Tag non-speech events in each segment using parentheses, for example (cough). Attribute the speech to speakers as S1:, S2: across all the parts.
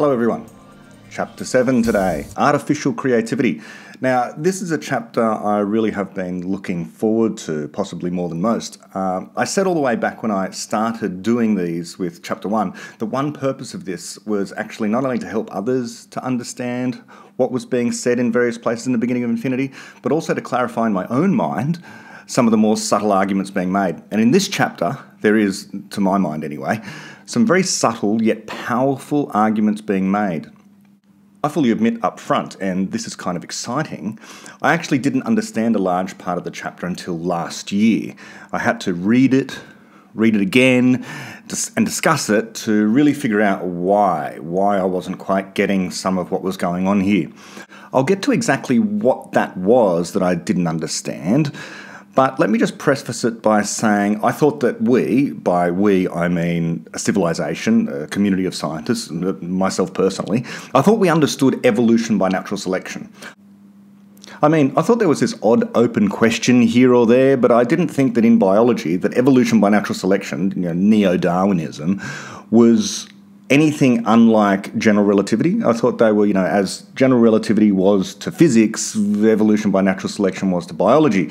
S1: Hello, everyone. Chapter 7 today Artificial Creativity. Now, this is a chapter I really have been looking forward to, possibly more than most. Um, I said all the way back when I started doing these with Chapter 1 that one purpose of this was actually not only to help others to understand what was being said in various places in the beginning of Infinity, but also to clarify in my own mind some of the more subtle arguments being made. And in this chapter, there is, to my mind anyway, some very subtle yet powerful arguments being made. I fully admit up front, and this is kind of exciting, I actually didn't understand a large part of the chapter until last year. I had to read it, read it again, and discuss it to really figure out why, why I wasn't quite getting some of what was going on here. I'll get to exactly what that was that I didn't understand. But let me just preface it by saying I thought that we, by we I mean a civilization, a community of scientists, myself personally, I thought we understood evolution by natural selection. I mean, I thought there was this odd open question here or there, but I didn't think that in biology that evolution by natural selection, you know, neo-Darwinism, was anything unlike general relativity. I thought they were, you know, as general relativity was to physics, evolution by natural selection was to biology.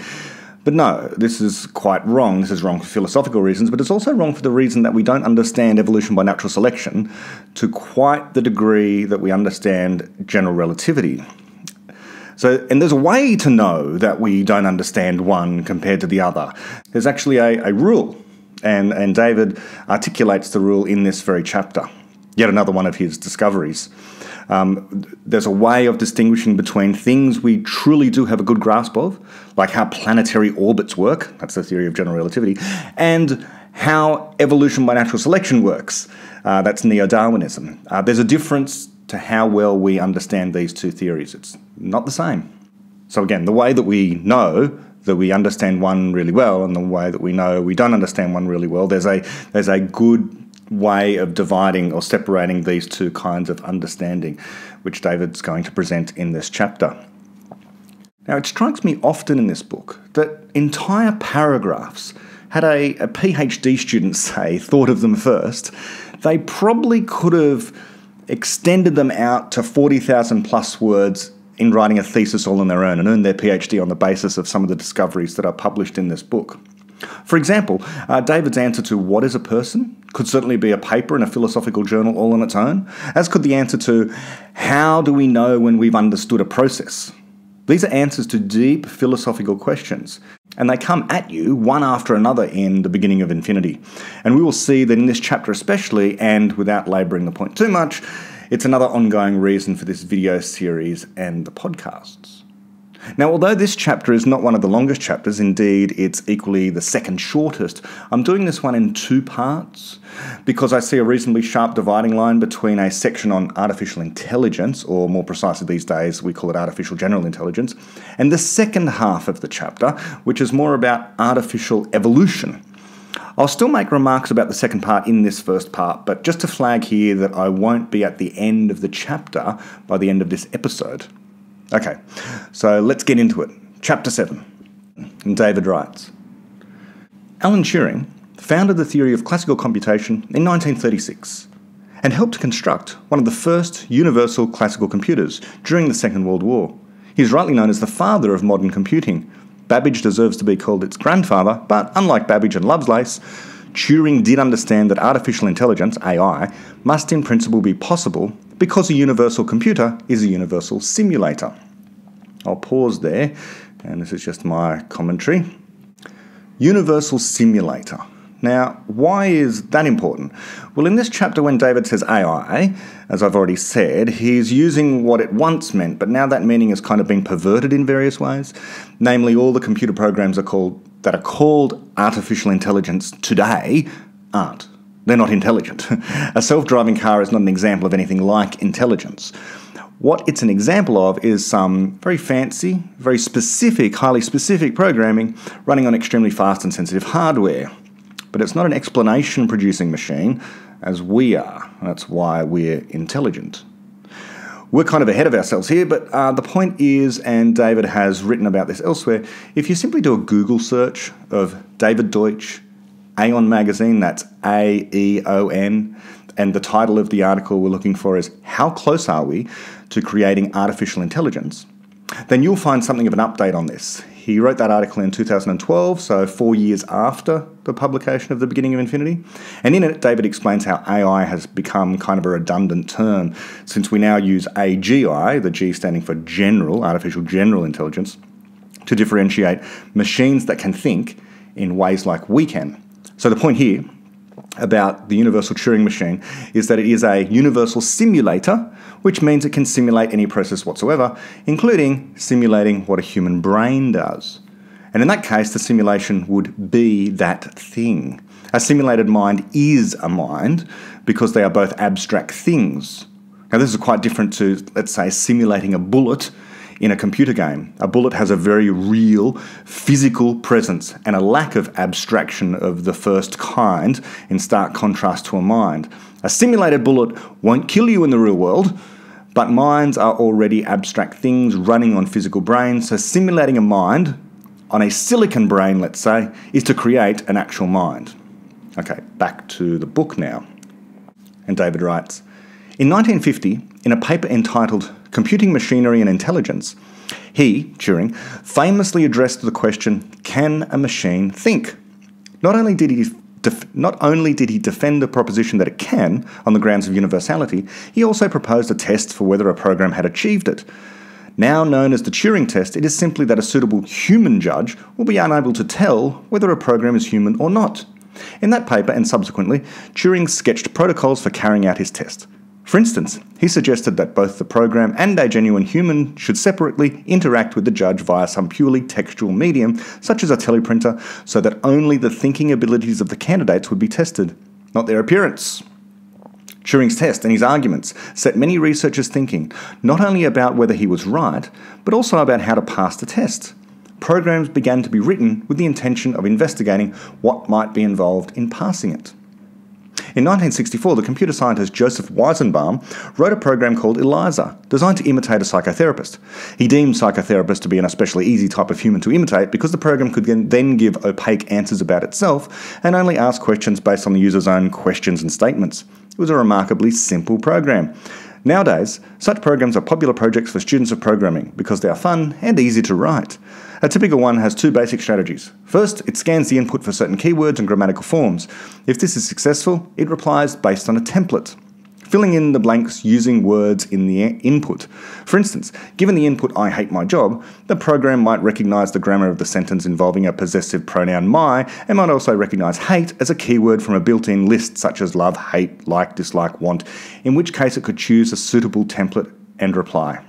S1: But no, this is quite wrong. This is wrong for philosophical reasons, but it's also wrong for the reason that we don't understand evolution by natural selection to quite the degree that we understand general relativity. So, and there's a way to know that we don't understand one compared to the other. There's actually a, a rule, and, and David articulates the rule in this very chapter. Yet another one of his discoveries. Um, there's a way of distinguishing between things we truly do have a good grasp of, like how planetary orbits work, that's the theory of general relativity, and how evolution by natural selection works, uh, that's neo Darwinism. Uh, there's a difference to how well we understand these two theories. It's not the same. So, again, the way that we know that we understand one really well and the way that we know we don't understand one really well, there's a, there's a good way of dividing or separating these two kinds of understanding, which David's going to present in this chapter. Now, it strikes me often in this book that entire paragraphs, had a, a PhD student (laughs) say, thought of them first, they probably could have extended them out to 40,000 plus words in writing a thesis all on their own and earned their PhD on the basis of some of the discoveries that are published in this book. For example, uh, David's answer to what is a person could certainly be a paper in a philosophical journal all on its own, as could the answer to how do we know when we've understood a process? These are answers to deep philosophical questions, and they come at you one after another in the beginning of Infinity. And we will see that in this chapter, especially, and without labouring the point too much, it's another ongoing reason for this video series and the podcasts. Now, although this chapter is not one of the longest chapters, indeed it's equally the second shortest, I'm doing this one in two parts because I see a reasonably sharp dividing line between a section on artificial intelligence, or more precisely these days we call it artificial general intelligence, and the second half of the chapter, which is more about artificial evolution. I'll still make remarks about the second part in this first part, but just to flag here that I won't be at the end of the chapter by the end of this episode. Okay, so let's get into it. Chapter 7. And David writes Alan Turing founded the theory of classical computation in 1936 and helped construct one of the first universal classical computers during the Second World War. He is rightly known as the father of modern computing. Babbage deserves to be called its grandfather, but unlike Babbage and Lovelace, Turing did understand that artificial intelligence, AI, must in principle be possible because a universal computer is a universal simulator. I'll pause there, and this is just my commentary. Universal simulator. Now, why is that important? Well, in this chapter, when David says AI, as I've already said, he's using what it once meant, but now that meaning has kind of been perverted in various ways. Namely, all the computer programs are called that are called artificial intelligence today aren't. They're not intelligent. (laughs) a self driving car is not an example of anything like intelligence. What it's an example of is some very fancy, very specific, highly specific programming running on extremely fast and sensitive hardware. But it's not an explanation producing machine, as we are. That's why we're intelligent. We're kind of ahead of ourselves here, but uh, the point is, and David has written about this elsewhere, if you simply do a Google search of David Deutsch Aeon magazine, that's A E O N, and the title of the article we're looking for is How Close Are We to Creating Artificial Intelligence? then you'll find something of an update on this. He wrote that article in 2012, so four years after the publication of The Beginning of Infinity. And in it, David explains how AI has become kind of a redundant term since we now use AGI, the G standing for General, Artificial General Intelligence, to differentiate machines that can think in ways like we can. So the point here about the Universal Turing Machine is that it is a universal simulator, which means it can simulate any process whatsoever, including simulating what a human brain does. And in that case, the simulation would be that thing. A simulated mind is a mind because they are both abstract things. Now, this is quite different to, let's say, simulating a bullet in a computer game. A bullet has a very real physical presence and a lack of abstraction of the first kind in stark contrast to a mind. A simulated bullet won't kill you in the real world, but minds are already abstract things running on physical brains, so simulating a mind on a silicon brain, let's say, is to create an actual mind. Okay, back to the book now. And David writes In 1950, in a paper entitled Computing Machinery and Intelligence, he, Turing, famously addressed the question Can a machine think? Not only did he Def- not only did he defend the proposition that it can on the grounds of universality, he also proposed a test for whether a program had achieved it. Now known as the Turing test, it is simply that a suitable human judge will be unable to tell whether a program is human or not. In that paper and subsequently, Turing sketched protocols for carrying out his test. For instance, he suggested that both the program and a genuine human should separately interact with the judge via some purely textual medium, such as a teleprinter, so that only the thinking abilities of the candidates would be tested, not their appearance. Turing's test and his arguments set many researchers thinking not only about whether he was right, but also about how to pass the test. Programs began to be written with the intention of investigating what might be involved in passing it. In 1964, the computer scientist Joseph Weizenbaum wrote a program called ELIZA, designed to imitate a psychotherapist. He deemed psychotherapists to be an especially easy type of human to imitate because the program could then give opaque answers about itself and only ask questions based on the user's own questions and statements. It was a remarkably simple program. Nowadays, such programs are popular projects for students of programming because they are fun and easy to write. A typical one has two basic strategies. First, it scans the input for certain keywords and grammatical forms. If this is successful, it replies based on a template, filling in the blanks using words in the input. For instance, given the input I hate my job, the program might recognize the grammar of the sentence involving a possessive pronoun my and might also recognize hate as a keyword from a built in list such as love, hate, like, dislike, want, in which case it could choose a suitable template and reply.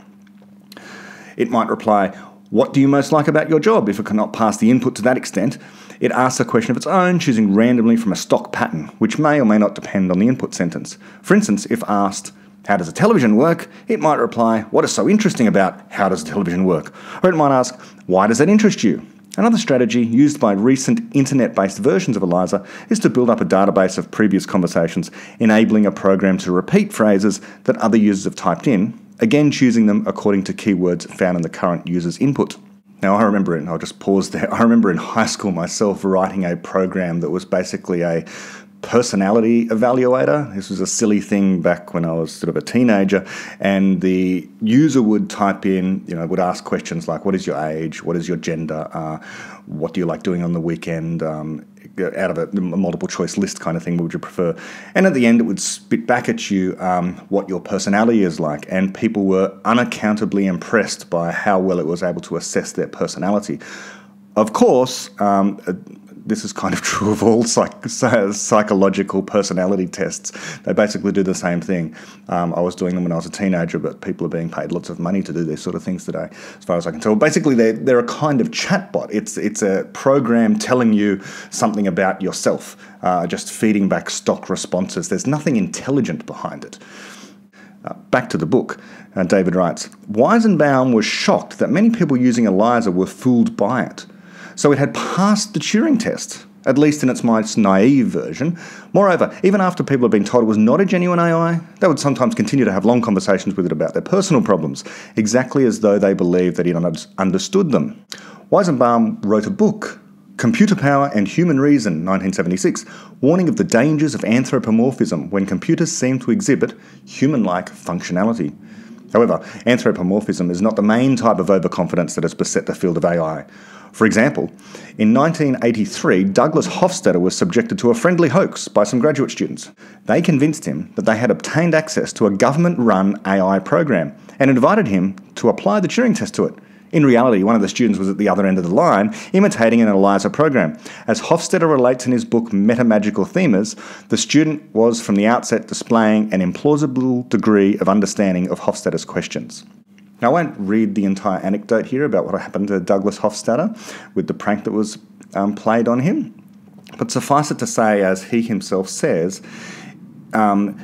S1: It might reply, what do you most like about your job? If it cannot pass the input to that extent, it asks a question of its own, choosing randomly from a stock pattern, which may or may not depend on the input sentence. For instance, if asked, How does a television work? it might reply, What is so interesting about how does a television work? Or it might ask, Why does that interest you? Another strategy used by recent internet based versions of ELIZA is to build up a database of previous conversations, enabling a program to repeat phrases that other users have typed in again choosing them according to keywords found in the current user's input. Now, I remember and I'll just pause there. (laughs) I remember in high school myself writing a program that was basically a personality evaluator. This was a silly thing back when I was sort of a teenager, and the user would type in, you know, would ask questions like, "What is your age? What is your gender? Uh, what do you like doing on the weekend?" Um, out of a, multiple choice list kind of thing, what would you prefer? And at the end, it would spit back at you um, what your personality is like. And people were unaccountably impressed by how well it was able to assess their personality. Of course, um, this is kind of (laughs) true of all psych- (laughs) psychological personality tests. They basically do the same thing. Um, I was doing them when I was a teenager, but people are being paid lots of money to do these sort of things today, as far as I can tell. Basically, they're, they're a kind of chatbot. It's, it's a program telling you something about yourself, uh, just feeding back stock responses. There's nothing intelligent behind it. Uh, back to the book, uh, David writes Weizenbaum was shocked that many people using ELIZA were fooled by it. So it had passed the Turing test, at least in its most naive version. Moreover, even after people had been told it was not a genuine AI, they would sometimes continue to have long conversations with it about their personal problems, exactly as though they believed that it understood them. Weizenbaum wrote a book Computer Power and Human Reason, 1976, warning of the dangers of anthropomorphism when computers seem to exhibit human like functionality. However, anthropomorphism is not the main type of overconfidence that has beset the field of AI. For example, in 1983, Douglas Hofstadter was subjected to a friendly hoax by some graduate students. They convinced him that they had obtained access to a government run AI program and invited him to apply the Turing test to it. In reality, one of the students was at the other end of the line, imitating an ELIZA program. As Hofstadter relates in his book Metamagical Themas, the student was from the outset displaying an implausible degree of understanding of Hofstadter's questions. Now, I won't read the entire anecdote here about what happened to Douglas Hofstadter with the prank that was um, played on him, but suffice it to say, as he himself says, um,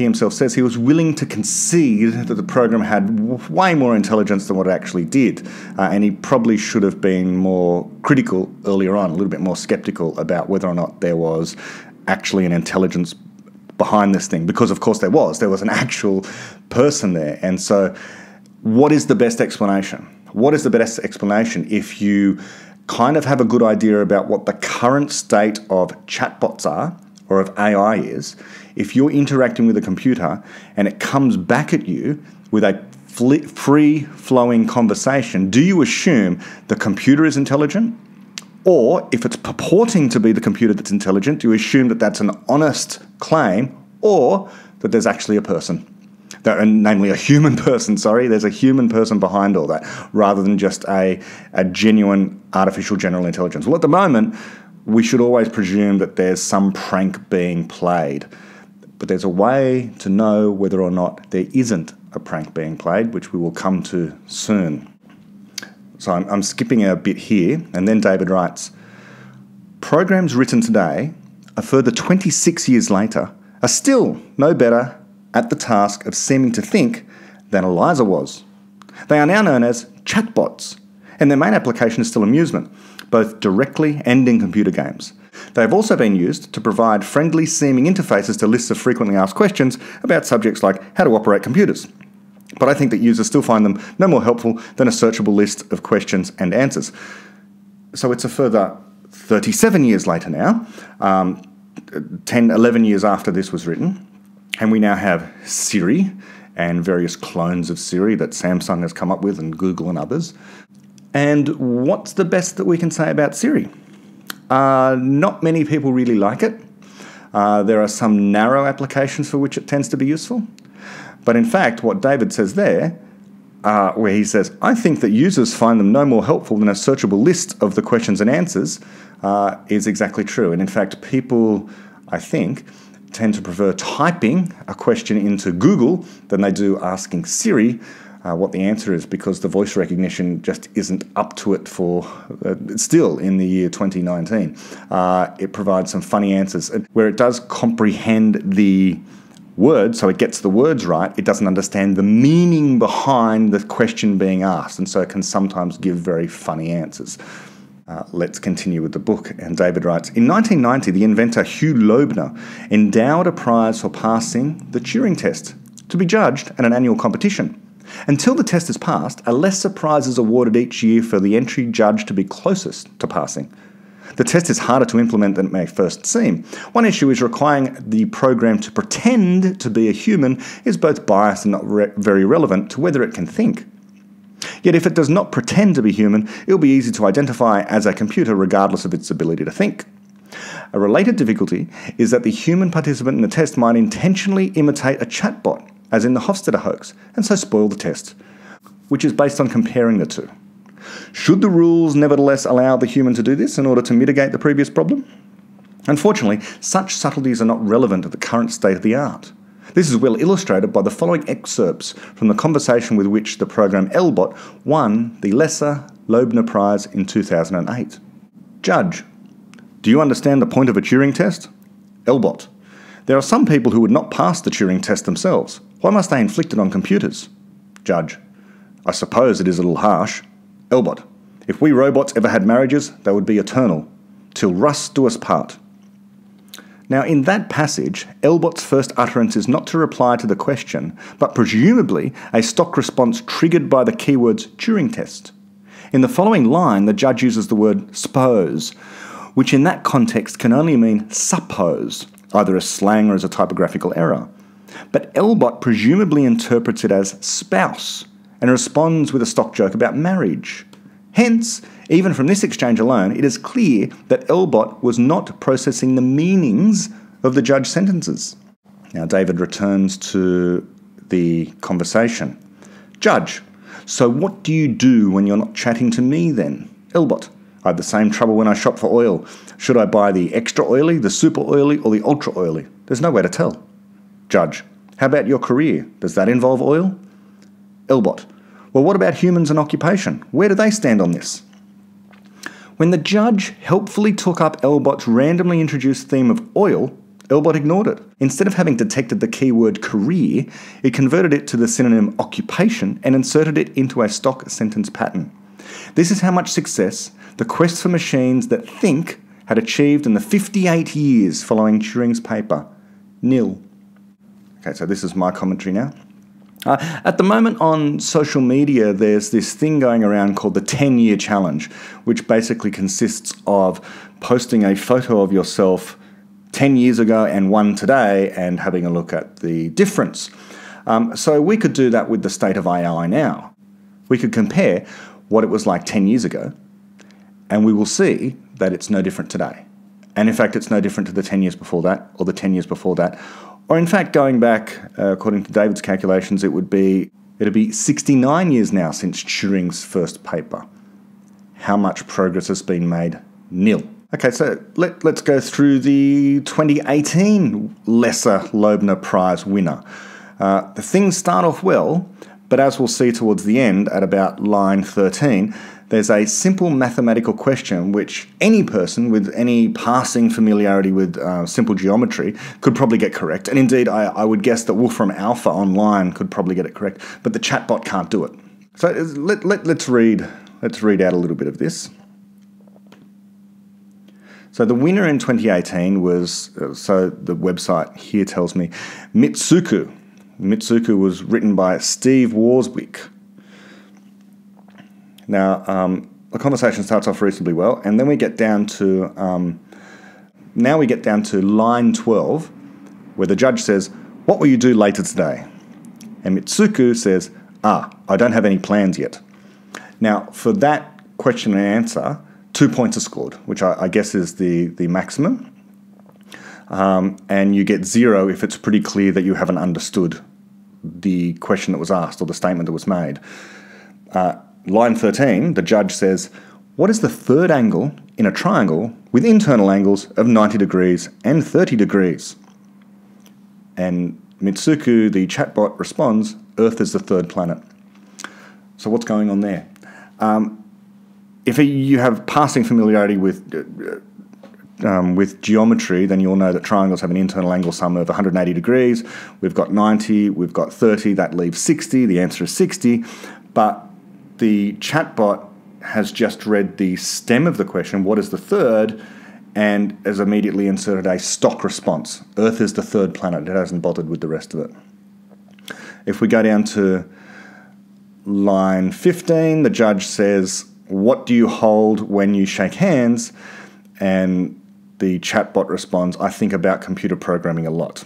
S1: he himself says he was willing to concede that the program had way more intelligence than what it actually did, uh, and he probably should have been more critical earlier on, a little bit more skeptical about whether or not there was actually an intelligence behind this thing, because of course there was. There was an actual person there, and so what is the best explanation? What is the best explanation if you kind of have a good idea about what the current state of chatbots are? or of AI is, if you're interacting with a computer and it comes back at you with a free flowing conversation, do you assume the computer is intelligent? Or if it's purporting to be the computer that's intelligent, do you assume that that's an honest claim or that there's actually a person? That, namely a human (laughs) person, sorry, there's a human person behind all that, rather than just a, a genuine artificial general intelligence. Well, at the moment, we should always presume that there's some prank being played. But there's a way to know whether or not there isn't a prank being played, which we will come to soon. So I'm, I'm skipping a bit here, and then David writes Programs written today, a further 26 years later, are still no better at the task of seeming to think than ELIZA was. They are now known as chatbots, and their main application is still amusement both directly and in computer games. They have also been used to provide friendly seeming interfaces to lists of frequently asked questions about subjects like how to operate computers. But I think that users still find them no more helpful than a searchable list of questions and answers. So it's a further 37 years later now, um, 10, 11 years after this was written, and we now have Siri and various clones of Siri that Samsung has come up with and Google and others. And what's the best that we can say about Siri? Uh, not many people really like it. Uh, there are some narrow applications for which it tends to be useful. But in fact, what David says there, uh, where he says, I think that users find them no more helpful than a searchable list of the questions and answers, uh, is exactly true. And in fact, people, I think, tend to prefer typing a question into Google than they do asking Siri uh, what the answer is because the voice recognition just isn't up to it for uh, still in the year 2019. Uh, it provides some funny answers where it does comprehend the words, so it gets the words right, it doesn't understand the meaning behind the question being asked, and so it can sometimes give very funny answers. Uh, let's continue with the book. And David writes In 1990, the inventor Hugh Loebner endowed a prize for passing the Turing test to be judged at an annual competition. Until the test is passed, a lesser prize is awarded each year for the entry judged to be closest to passing. The test is harder to implement than it may first seem. One issue is requiring the program to pretend to be a human is both biased and not re- very relevant to whether it can think. Yet, if it does not pretend to be human, it will be easy to identify as a computer regardless of its ability to think. A related difficulty is that the human participant in the test might intentionally imitate a chatbot as in the Hofstadter hoax, and so spoil the test, which is based on comparing the two. Should the rules nevertheless allow the human to do this in order to mitigate the previous problem? Unfortunately, such subtleties are not relevant to the current state of the art. This is well illustrated by the following excerpts from the conversation with which the program Elbot won the Lesser Loebner Prize in 2008. Judge, do you understand the point of a Turing test? Elbot, there are some people who would not pass the Turing test themselves. Why must they inflict it on computers? Judge. I suppose it is a little harsh. Elbot. If we robots ever had marriages, they would be eternal. Till rust do us part. Now, in that passage, Elbot's first utterance is not to reply to the question, but presumably a stock response triggered by the keywords Turing test. In the following line, the judge uses the word suppose, which in that context can only mean suppose, either as slang or as a typographical error. But Elbot presumably interprets it as spouse and responds with a stock joke about marriage. Hence, even from this exchange alone, it is clear that Elbot was not processing the meanings of the judge's sentences. Now, David returns to the conversation. Judge, so what do you do when you're not chatting to me then? Elbot, I have the same trouble when I shop for oil. Should I buy the extra oily, the super oily, or the ultra oily? There's no way to tell. Judge, how about your career? Does that involve oil? Elbot, well, what about humans and occupation? Where do they stand on this? When the judge helpfully took up Elbot's randomly introduced theme of oil, Elbot ignored it. Instead of having detected the keyword career, it converted it to the synonym occupation and inserted it into a stock sentence pattern. This is how much success the quest for machines that think had achieved in the 58 years following Turing's paper. Nil. Okay, so this is my commentary now. Uh, at the moment on social media, there's this thing going around called the 10 year challenge, which basically consists of posting a photo of yourself 10 years ago and one today and having a look at the difference. Um, so we could do that with the state of AI now. We could compare what it was like 10 years ago, and we will see that it's no different today. And in fact, it's no different to the 10 years before that, or the 10 years before that, or in fact, going back, uh, according to David's calculations, it would be it'd be 69 years now since Turing's first paper. How much progress has been made? Nil. Okay, so let, let's go through the 2018 Lesser Loebner Prize winner. Uh, the things start off well, but as we'll see towards the end, at about line 13, there's a simple mathematical question which any person with any passing familiarity with uh, simple geometry could probably get correct. And indeed, I, I, would guess that Wolfram Alpha online could probably get it correct, but the chatbot can't do it. So let, let, let's read let's read out a little bit of this. So the winner in 2018 was uh, so the website here tells me Mitsuku. Mitsuku was written by Steve Worswick. Now, um, the conversation starts off reasonably well, and then we get down to um, now we get down to line 12, where the judge says, What will you do later today? And Mitsuku says, Ah, I don't have any plans yet. Now, for that question and answer, two points are scored, which I, I guess is the, the maximum. Um, and you get zero if it's pretty clear that you haven't understood the question that was asked or the statement that was made. Uh, line 13, the judge says, What is the third angle in a triangle with internal angles of 90 degrees and 30 degrees? And Mitsuku, the chatbot, responds, Earth is the third planet. So, what's going on there? Um, if you have passing familiarity with uh, um, with geometry, then you'll know that triangles have an internal angle sum of 180 degrees. We've got 90, we've got 30, that leaves 60. The answer is 60. But the chatbot has just read the stem of the question, what is the third, and has immediately inserted a stock response. Earth is the third planet. It hasn't bothered with the rest of it. If we go down to line 15, the judge says, What do you hold when you shake hands? And the chatbot responds, I think about computer programming a lot.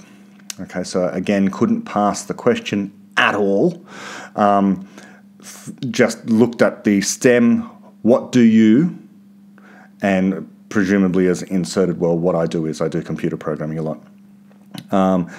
S1: Okay, so again, couldn't pass the question at all. Um, just looked at the stem, what do you, and presumably has inserted, well, what I do is I do computer programming a lot. Um,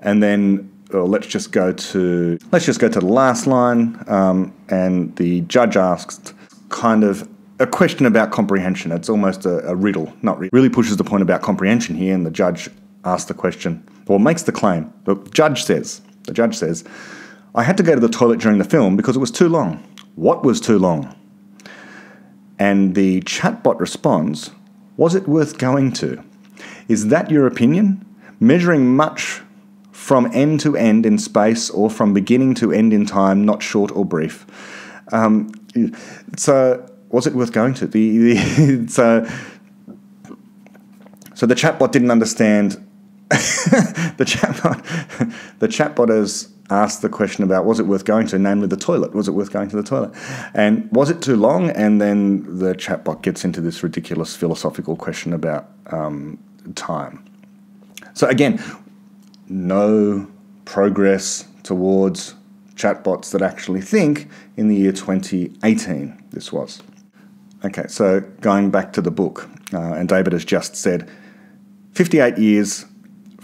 S1: and then well, let's just go to let's just go to the last line, um, and the judge asks kind of a question about comprehension. It's almost a, a riddle, not really. really pushes the point about comprehension here, and the judge asks the question or makes the claim. The judge says, the judge says, I had to go to the toilet during the film because it was too long. What was too long? And the chatbot responds, Was it worth going to? Is that your opinion? Measuring much from end to end in space or from beginning to end in time, not short or brief. Um, so, was it worth going to? The, the (laughs) so, so the chatbot didn't understand (laughs) the chatbot, the chatbot has asked the question about was it worth going to, namely the toilet. Was it worth going to the toilet? And was it too long? And then the chatbot gets into this ridiculous philosophical question about um, time. So again, no progress towards chatbots that actually think in the year 2018. This was. Okay, so going back to the book, uh, and David has just said 58 years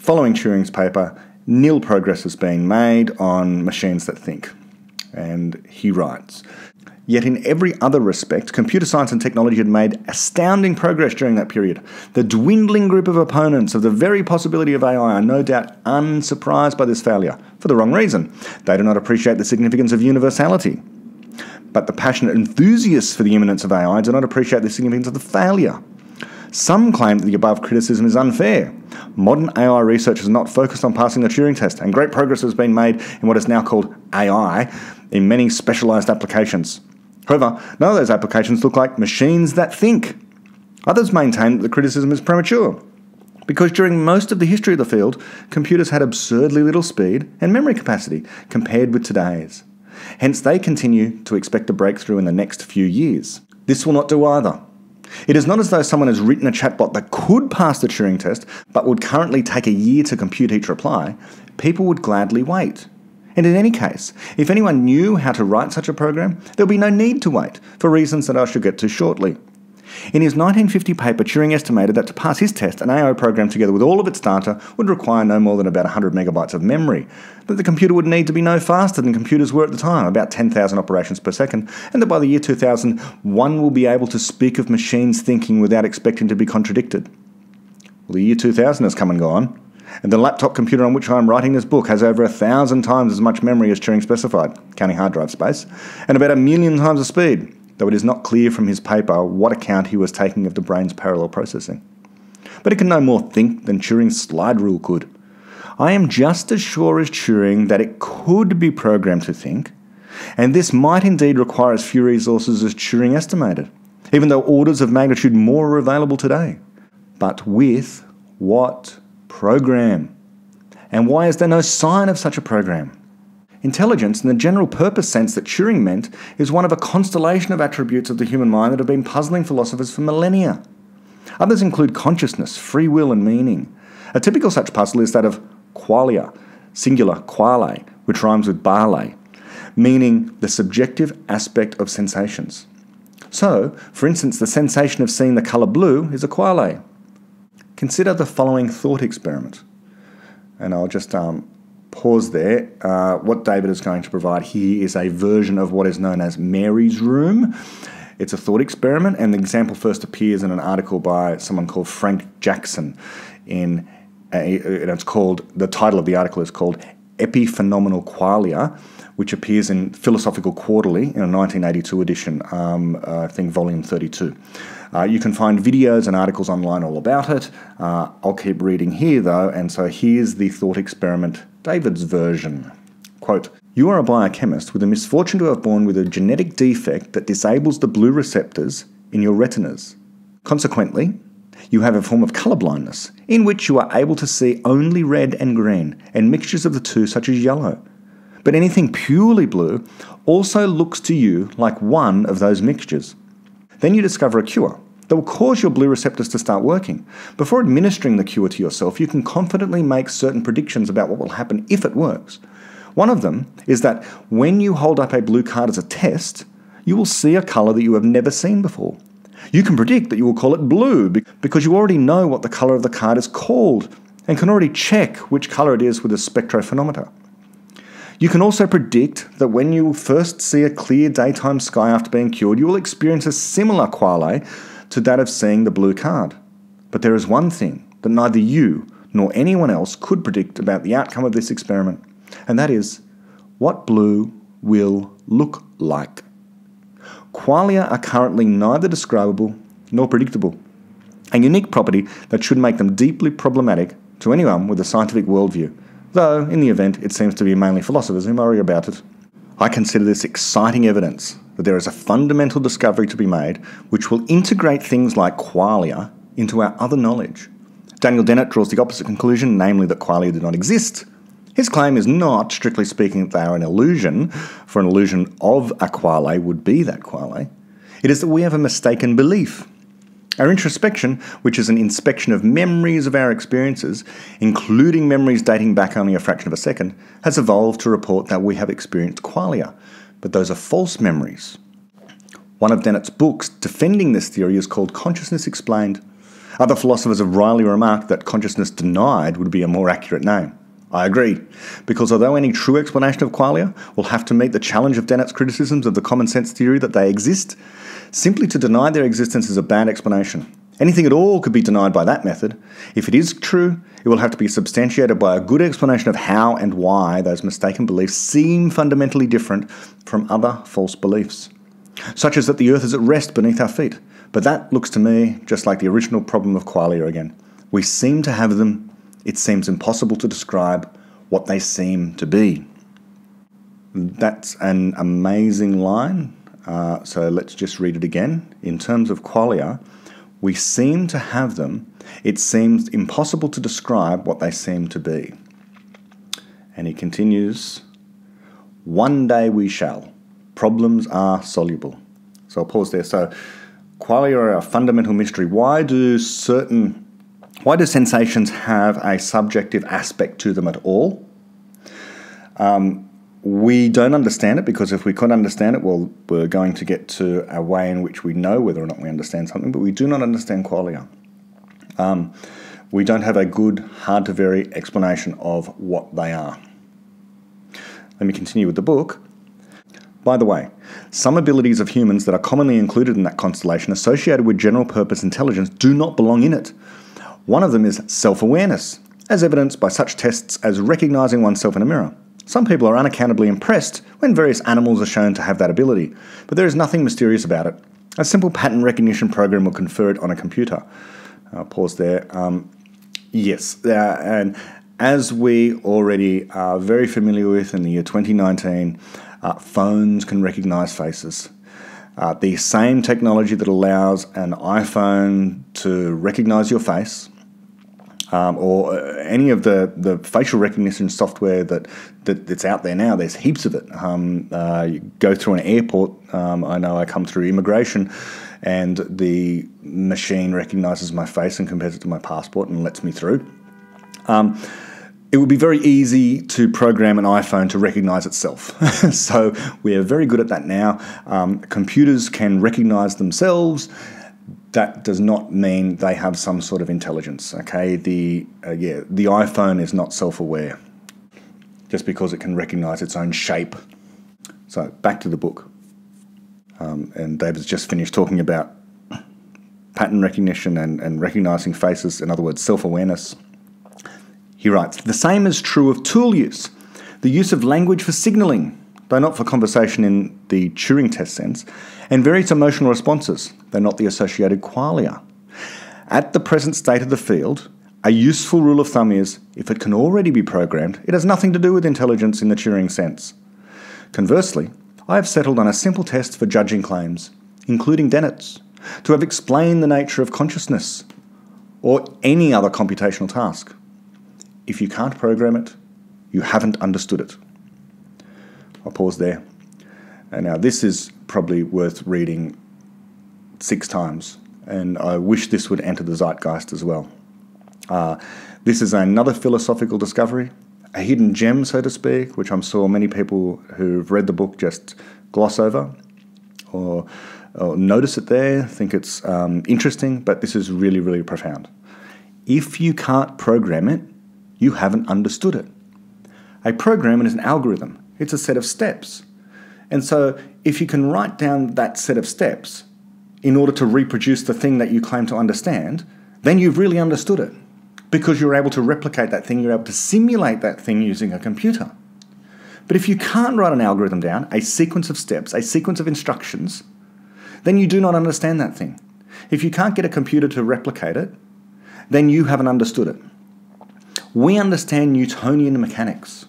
S1: following Turing's paper, nil progress has been made on machines that think. And he writes Yet, in every other respect, computer science and technology had made astounding progress during that period. The dwindling group of opponents of the very possibility of AI are no doubt unsurprised by this failure, for the wrong reason. They do not appreciate the significance of universality. But the passionate enthusiasts for the imminence of AI do not appreciate the significance of the failure. Some claim that the above criticism is unfair. Modern AI research is not focused on passing the Turing test, and great progress has been made in what is now called AI in many specialized applications. However, none of those applications look like machines that think. Others maintain that the criticism is premature, because during most of the history of the field, computers had absurdly little speed and memory capacity compared with today's. Hence, they continue to expect a breakthrough in the next few years. This will not do either. It is not as though someone has written a chatbot that could pass the Turing test, but would currently take a year to compute each reply. People would gladly wait. And in any case, if anyone knew how to write such a program, there would be no need to wait, for reasons that I shall get to shortly. In his 1950 paper, Turing estimated that to pass his test, an AI program together with all of its data would require no more than about 100 megabytes of memory, that the computer would need to be no faster than computers were at the time, about 10,000 operations per second, and that by the year 2000, one will be able to speak of machines thinking without expecting to be contradicted. Well, the year 2000 has come and gone, and the laptop computer on which I am writing this book has over a thousand times as much memory as Turing specified, counting hard drive space, and about a million times the speed, though it is not clear from his paper what account he was taking of the brain's parallel processing. But it can no more think than Turing's slide rule could. I am just as sure as Turing that it could be programmed to think, and this might indeed require as few resources as Turing estimated, even though orders of magnitude more are available today. But with what program. And why is there no sign of such a program? Intelligence, in the general purpose sense that Turing meant, is one of a constellation of attributes of the human mind that have been puzzling philosophers for millennia. Others include consciousness, free will, and meaning. A typical such puzzle is that of qualia, singular quale, which rhymes with bale, meaning the subjective aspect of sensations. So, for instance, the sensation of seeing the colour blue is a quale. Consider the following thought experiment. And I'll just um, pause there. Uh, what David is going to provide here is a version of what is known as Mary's Room. It's a thought experiment, and the example first appears in an article by someone called Frank Jackson. In a, it's called the title of the article is called Epiphenomenal Qualia, which appears in Philosophical Quarterly in a 1982 edition, um, uh, I think volume 32. Uh, you can find videos and articles online all about it. Uh, I'll keep reading here though, and so here's the thought experiment, David's version. Quote, you are a biochemist with the misfortune to have born with a genetic defect that disables the blue receptors in your retinas. Consequently, you have a form of colour blindness, in which you are able to see only red and green, and mixtures of the two, such as yellow. But anything purely blue also looks to you like one of those mixtures. Then you discover a cure that will cause your blue receptors to start working. Before administering the cure to yourself, you can confidently make certain predictions about what will happen if it works. One of them is that when you hold up a blue card as a test, you will see a colour that you have never seen before. You can predict that you will call it blue because you already know what the colour of the card is called and can already check which colour it is with a spectrophotometer. You can also predict that when you first see a clear daytime sky after being cured, you will experience a similar quale to that of seeing the blue card. But there is one thing that neither you nor anyone else could predict about the outcome of this experiment, and that is what blue will look like. Qualia are currently neither describable nor predictable, a unique property that should make them deeply problematic to anyone with a scientific worldview though in the event it seems to be mainly philosophers who worry about it. I consider this exciting evidence that there is a fundamental discovery to be made which will integrate things like qualia into our other knowledge, Daniel Dennett draws the opposite conclusion, namely that qualia do not exist. His claim is not, strictly speaking, that they are an illusion, for an illusion of a quale would be that quale. It is that we have a mistaken belief. Our introspection, which is an inspection of memories of our experiences, including memories dating back only a fraction of a second, has evolved to report that we have experienced qualia. But those are false memories. One of Dennett's books defending this theory is called Consciousness Explained. Other philosophers have wryly remarked that consciousness denied would be a more accurate name. I agree, because although any true explanation of qualia will have to meet the challenge of Dennett's criticisms of the common sense theory that they exist, simply to deny their existence is a bad explanation. Anything at all could be denied by that method. If it is true, it will have to be substantiated by a good explanation of how and why those mistaken beliefs seem fundamentally different from other false beliefs, such as that the earth is at rest beneath our feet. But that looks to me just like the original problem of qualia again. We seem to have them it seems impossible to describe what they seem to be. That's an amazing line. Uh, so let's just read it again. In terms of qualia, we seem to have them. It seems impossible to describe what they seem to be. And he continues One day we shall. Problems are soluble. So I'll pause there. So, qualia are a fundamental mystery. Why do certain why do sensations have a subjective aspect to them at all? Um, we don't understand it because if we could understand it, well, we're going to get to a way in which we know whether or not we understand something, but we do not understand qualia. Um, we don't have a good, hard to vary explanation of what they are. Let me continue with the book. By the way, some abilities of humans that are commonly included in that constellation associated with general purpose intelligence do not belong in it. One of them is self awareness, as evidenced by such tests as recognizing oneself in a mirror. Some people are unaccountably impressed when various animals are shown to have that ability, but there is nothing mysterious about it. A simple pattern recognition program will confer it on a computer. I'll pause there. Um, yes, uh, and as we already are very familiar with in the year 2019, uh, phones can recognize faces. Uh, the same technology that allows an iPhone to recognize your face um, or uh, any of the, the facial recognition software that, that that's out there now. There's heaps of it. Um, uh, you go through an airport. Um, I know I come through immigration, and the machine recognizes my face and compares it to my passport and lets me through. Um, it would be very easy to program an iPhone to recognize itself. (laughs) so we are very good at that now. Um, computers can recognize themselves that does not mean they have some sort of intelligence. Okay, the uh, yeah, the iPhone is not self-aware just because it can recognize its own shape. So back to the book, um, and David's just finished talking about pattern recognition and, and recognizing faces. In other words, self-awareness. He writes, the same is true of tool use, the use of language for signaling though not for conversation in the Turing test sense, and various emotional responses, though not the associated qualia. At the present state of the field, a useful rule of thumb is if it can already be programmed, it has nothing to do with intelligence in the Turing sense. Conversely, I have settled on a simple test for judging claims, including Dennett's, to have explained the nature of consciousness or any other computational task. If you can't program it, you haven't understood it. I'll pause there. And now this is probably worth reading six times, and I wish this would enter the zeitgeist as well. Uh, this is another philosophical discovery, a hidden gem, so to speak, which I'm sure many people who've read the book just gloss over or, or notice it there, think it's um, interesting, but this is really, really profound. If you can't program it, you haven't understood it. A program is an algorithm. It's a set of steps. And so, if you can write down that set of steps in order to reproduce the thing that you claim to understand, then you've really understood it because you're able to replicate that thing, you're able to simulate that thing using a computer. But if you can't write an algorithm down, a sequence of steps, a sequence of instructions, then you do not understand that thing. If you can't get a computer to replicate it, then you haven't understood it. We understand Newtonian mechanics.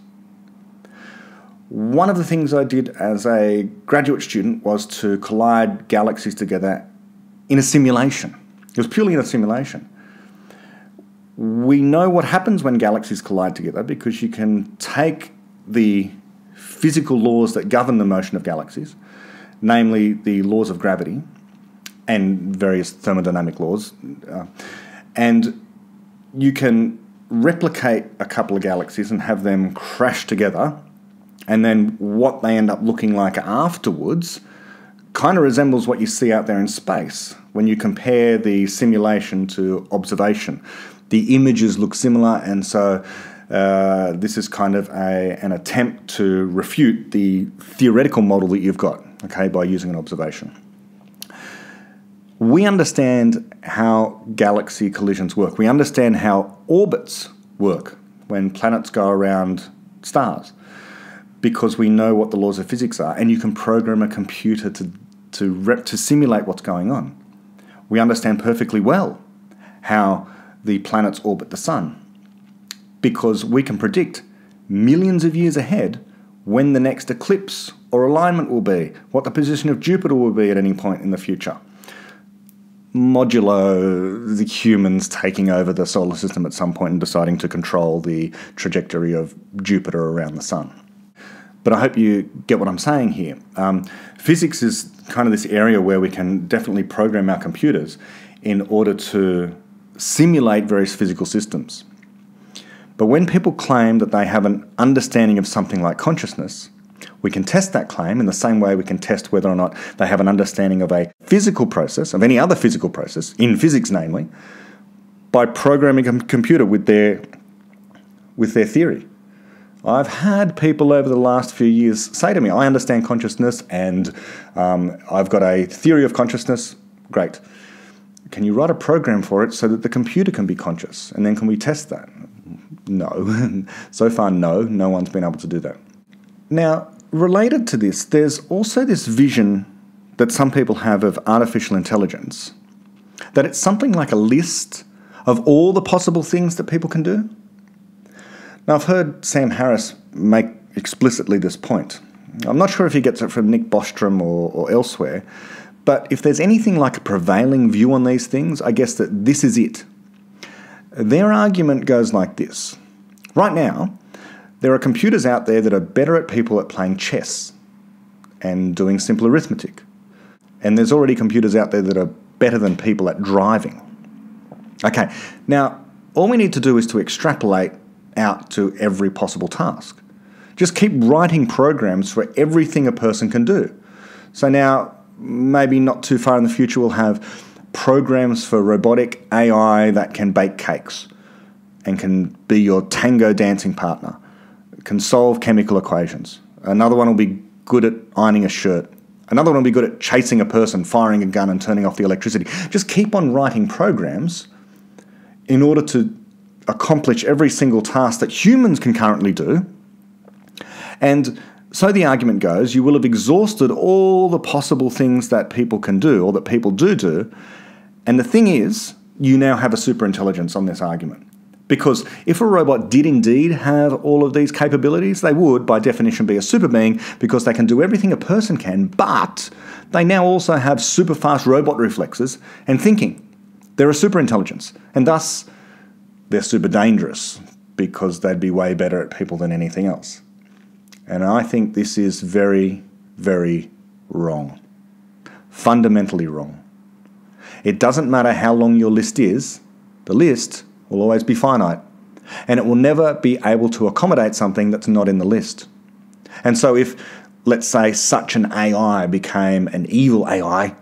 S1: One of the things I did as a graduate student was to collide galaxies together in a simulation. It was purely in a simulation. we know what happens when galaxies collide together because you can take the physical laws that govern the motion of galaxies, namely the laws of gravity and various thermodynamic laws, uh, and you can replicate a couple of galaxies and have them crash together, and then what they end up looking like afterwards kind of resembles what you see out there in space when you compare the simulation to observation. The images look similar, and so uh, this is kind of a, an attempt to refute the theoretical model that you've got, okay, by using an observation. We understand how galaxy collisions work. We understand how orbits work when planets go around stars because we know what the laws of physics are, and you can program a computer to, to, rep, to simulate what's going on. We understand perfectly well how the planets orbit the sun because we can predict millions of years ahead when the next eclipse or alignment will be, what the position of Jupiter will be at any point in the future. Modulo the humans taking over the solar system at some point and deciding to control the trajectory of Jupiter around the sun. But I hope you get what I'm saying here. Um, physics is kind of this area where we can definitely program our computers in order to simulate various physical systems. But when people claim that they have an understanding of something like consciousness, we can test that claim in the same way we can test whether or not they have an understanding of a physical process, of any other physical process, in physics namely, by programming a computer with their, with their theory. I've had people over the last few years say to me, I understand consciousness and um, I've got a theory of consciousness. Great. Can you write a program for it so that the computer can be conscious? And then can we test that? No. (laughs) so far, no. No one's been able to do that. Now, related to this, there's also this vision that some people have of artificial intelligence that it's something like a list of all the possible things that people can do. Now, I've heard Sam Harris make explicitly this point. I'm not sure if he gets it from Nick Bostrom or, or elsewhere, but if there's anything like a prevailing view on these things, I guess that this is it. Their argument goes like this Right now, there are computers out there that are better at people at playing chess and doing simple arithmetic. And there's already computers out there that are better than people at driving. Okay, now all we need to do is to extrapolate out to every possible task. Just keep writing programs for everything a person can do. So now, maybe not too far in the future, we'll have programs for robotic AI that can bake cakes and can be your tango dancing partner, can solve chemical equations. Another one will be good at ironing a shirt. Another one will be good at chasing a person, firing a gun, and turning off the electricity. Just keep on writing programs in order to accomplish every single task that humans can currently do. And so the argument goes you will have exhausted all the possible things that people can do or that people do do. And the thing is, you now have a superintelligence on this argument. Because if a robot did indeed have all of these capabilities, they would, by definition, be a super being because they can do everything a person can, but they now also have super fast robot reflexes and thinking. They're a superintelligence, and thus they're super dangerous because they'd be way better at people than anything else. And I think this is very, very wrong. Fundamentally wrong. It doesn't matter how long your list is, the list will always be finite. And it will never be able to accommodate something that's not in the list. And so, if, let's say, such an AI became an evil AI,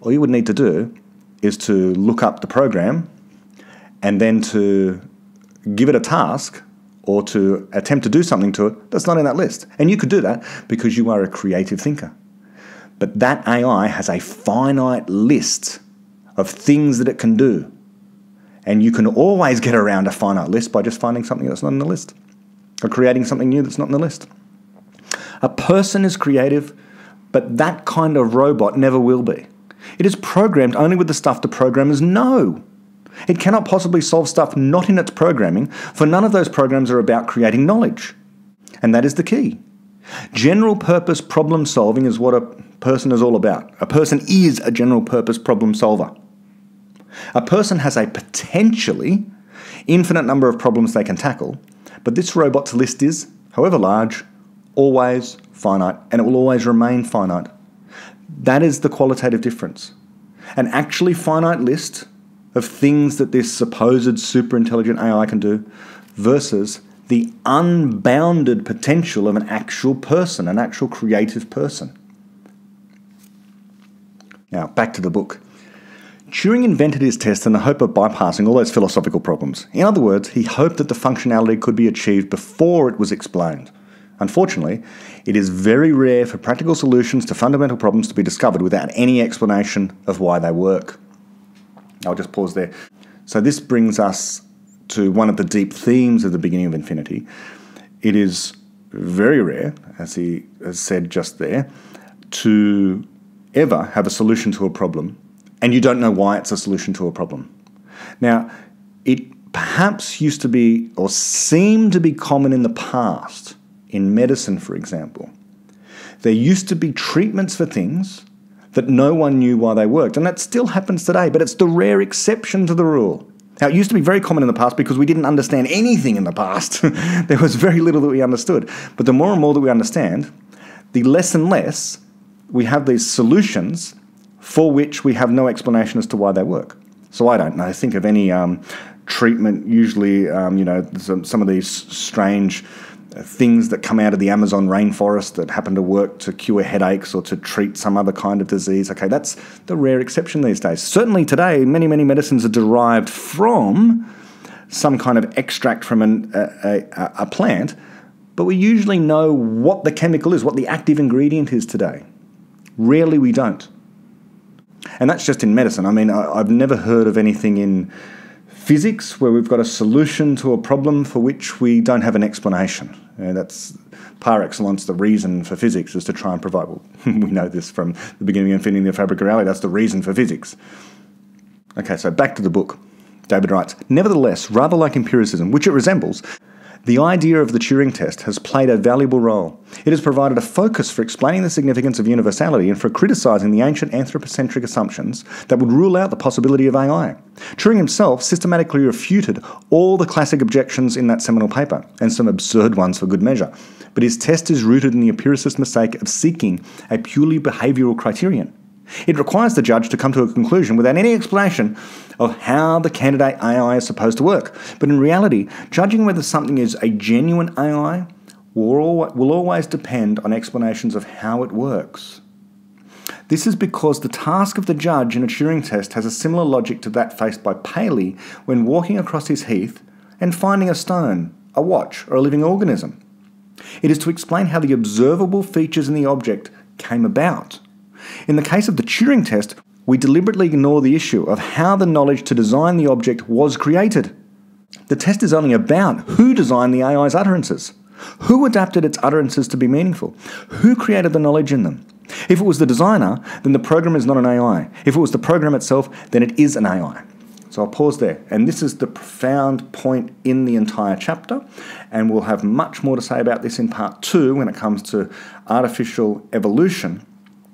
S1: all you would need to do is to look up the program and then to give it a task or to attempt to do something to it that's not in that list. And you could do that because you are a creative thinker. But that AI has a finite list of things that it can do. And you can always get around a finite list by just finding something that's not in the list or creating something new that's not in the list. A person is creative, but that kind of robot never will be. It is programmed only with the stuff the programmers know. It cannot possibly solve stuff not in its programming, for none of those programs are about creating knowledge. And that is the key. General purpose problem solving is what a person is all about. A person is a general purpose problem solver. A person has a potentially infinite number of problems they can tackle, but this robot's list is, however large, always finite, and it will always remain finite. That is the qualitative difference. An actually finite list of things that this supposed super intelligent AI can do versus the unbounded potential of an actual person, an actual creative person. Now, back to the book. Turing invented his test in the hope of bypassing all those philosophical problems. In other words, he hoped that the functionality could be achieved before it was explained. Unfortunately, it is very rare for practical solutions to fundamental problems to be discovered without any explanation of why they work. I'll just pause there. So, this brings us to one of the deep themes of the beginning of infinity. It is very rare, as he has said just there, to ever have a solution to a problem and you don't know why it's a solution to a problem. Now, it perhaps used to be or seemed to be common in the past, in medicine, for example. There used to be treatments for things that no one knew why they worked. And that still happens today, but it's the rare exception to the rule. Now, it used to be very common in the past because we didn't understand anything in the past. (laughs) there was very little that we understood. But the more and more that we understand, the less and less we have these solutions for which we have no explanation as to why they work. So I don't know. Think of any um, treatment. Usually, um, you know, some, some of these strange things that come out of the Amazon rainforest that happen to work to cure headaches or to treat some other kind of disease. Okay, that's the rare exception these days. Certainly today, many, many medicines are derived from some kind of extract from an, a, a, a plant, but we usually know what the chemical is, what the active ingredient is today. Rarely we don't. And that's just in medicine. I mean, I, I've never heard of anything in physics where we've got a solution to a problem for which we don't have an explanation. And that's par excellence the reason for physics is to try and provide. Well, (laughs) we know this from the beginning and ending the fabric of reality. That's the reason for physics. Okay, so back to the book. David writes, Nevertheless, rather like empiricism, which it resembles, the idea of the Turing test has played a valuable role. It has provided a focus for explaining the significance of universality and for criticising the ancient anthropocentric assumptions that would rule out the possibility of AI. Turing himself systematically refuted all the classic objections in that seminal paper, and some absurd ones for good measure. But his test is rooted in the empiricist mistake of seeking a purely behavioural criterion. It requires the judge to come to a conclusion without any explanation of how the candidate AI is supposed to work. But in reality, judging whether something is a genuine AI will always depend on explanations of how it works. This is because the task of the judge in a Turing test has a similar logic to that faced by Paley when walking across his heath and finding a stone, a watch, or a living organism. It is to explain how the observable features in the object came about. In the case of the Turing test, we deliberately ignore the issue of how the knowledge to design the object was created. The test is only about who designed the AI's utterances. Who adapted its utterances to be meaningful? Who created the knowledge in them? If it was the designer, then the program is not an AI. If it was the program itself, then it is an AI. So I'll pause there. And this is the profound point in the entire chapter. And we'll have much more to say about this in part two when it comes to artificial evolution.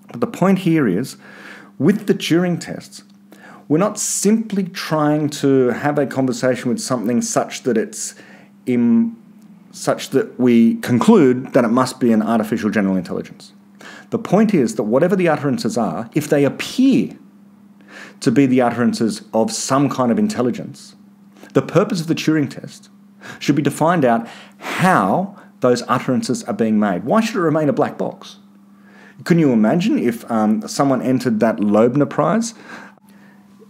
S1: But the point here is with the Turing tests, we're not simply trying to have a conversation with something such that it's such that we conclude that it must be an artificial general intelligence. The point is that whatever the utterances are, if they appear to be the utterances of some kind of intelligence, the purpose of the Turing test should be to find out how those utterances are being made. Why should it remain a black box? Can you imagine if um, someone entered that Loebner Prize?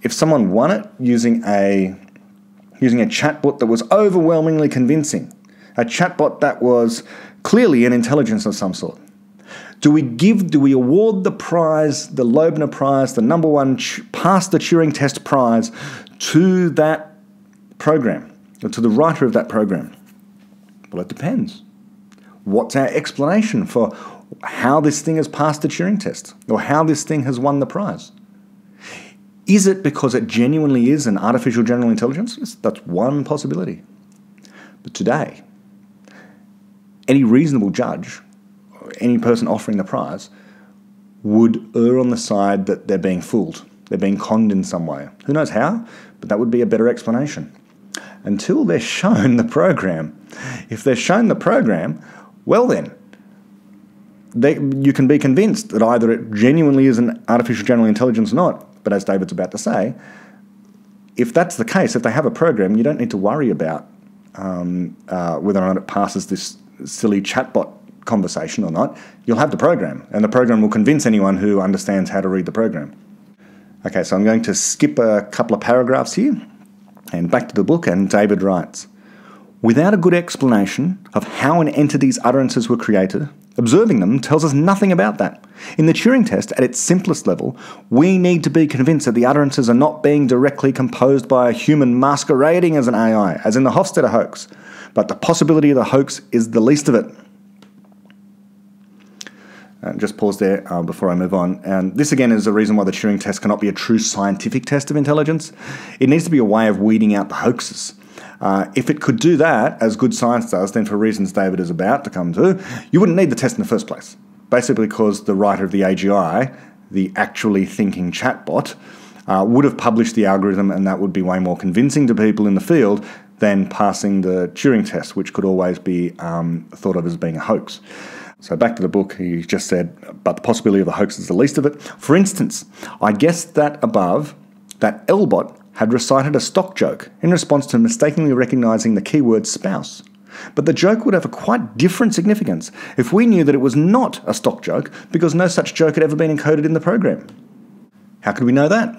S1: If someone won it using a using a chatbot that was overwhelmingly convincing, a chatbot that was clearly an intelligence of some sort. Do we give, do we award the prize, the Loebner Prize, the number one pass the Turing test prize to that program, or to the writer of that program? Well, it depends. What's our explanation for how this thing has passed the Turing test or how this thing has won the prize. Is it because it genuinely is an artificial general intelligence? That's one possibility. But today, any reasonable judge, any person offering the prize, would err on the side that they're being fooled. They're being conned in some way. Who knows how, but that would be a better explanation. until they're shown the program. If they're shown the program, well then, they, you can be convinced that either it genuinely is an artificial general intelligence or not. But as David's about to say, if that's the case, if they have a program, you don't need to worry about um, uh, whether or not it passes this silly chatbot conversation or not. You'll have the program, and the program will convince anyone who understands how to read the program. Okay, so I'm going to skip a couple of paragraphs here and back to the book, and David writes Without a good explanation of how an entity's utterances were created, observing them tells us nothing about that. In the Turing test, at its simplest level, we need to be convinced that the utterances are not being directly composed by a human masquerading as an AI, as in the Hofstadter hoax, but the possibility of the hoax is the least of it. Uh, just pause there uh, before I move on. And this again is the reason why the Turing test cannot be a true scientific test of intelligence. It needs to be a way of weeding out the hoaxes. Uh, if it could do that, as good science does, then for reasons David is about to come to, you wouldn't need the test in the first place. Basically, because the writer of the AGI, the actually thinking chatbot, uh, would have published the algorithm, and that would be way more convincing to people in the field than passing the Turing test, which could always be um, thought of as being a hoax. So back to the book, he just said, but the possibility of the hoax is the least of it. For instance, I guessed that above, that Elbot had recited a stock joke in response to mistakenly recognizing the keyword spouse. But the joke would have a quite different significance if we knew that it was not a stock joke because no such joke had ever been encoded in the program. How could we know that?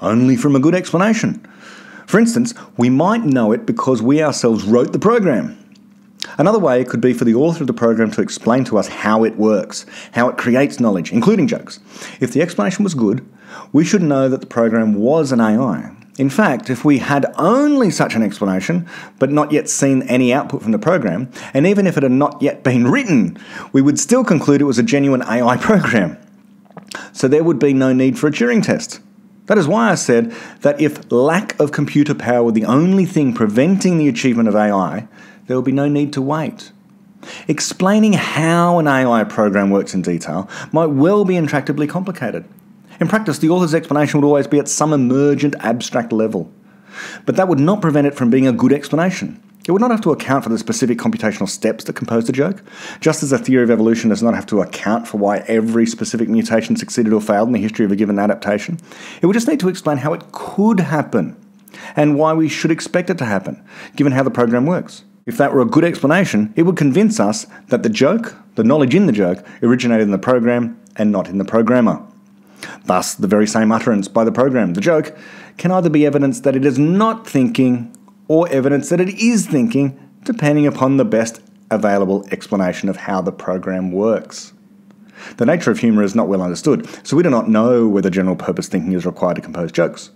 S1: Only from a good explanation. For instance, we might know it because we ourselves wrote the program. Another way could be for the author of the program to explain to us how it works, how it creates knowledge, including jokes. If the explanation was good, we should know that the program was an AI. In fact, if we had only such an explanation, but not yet seen any output from the program, and even if it had not yet been written, we would still conclude it was a genuine AI (laughs) program. So there would be no need for a Turing test. That is why I said that if lack of computer power were the only thing preventing the achievement of AI, there will be no need to wait. Explaining how an AI program works in detail might well be intractably complicated. In practice, the author's explanation would always be at some emergent abstract level. But that would not prevent it from being a good explanation. It would not have to account for the specific computational steps that compose the joke, just as a theory of evolution does not have to account for why every specific mutation succeeded or failed in the history of a given adaptation. It would just need to explain how it could happen and why we should expect it to happen, given how the program works. If that were a good explanation, it would convince us that the joke, the knowledge in the joke, originated in the program and not in the programmer. Thus, the very same utterance by the program, the joke, can either be evidence that it is not thinking or evidence that it is thinking, depending upon the best available explanation of how the program works. The nature of humour is not well understood, so we do not know whether general purpose thinking is required to compose jokes.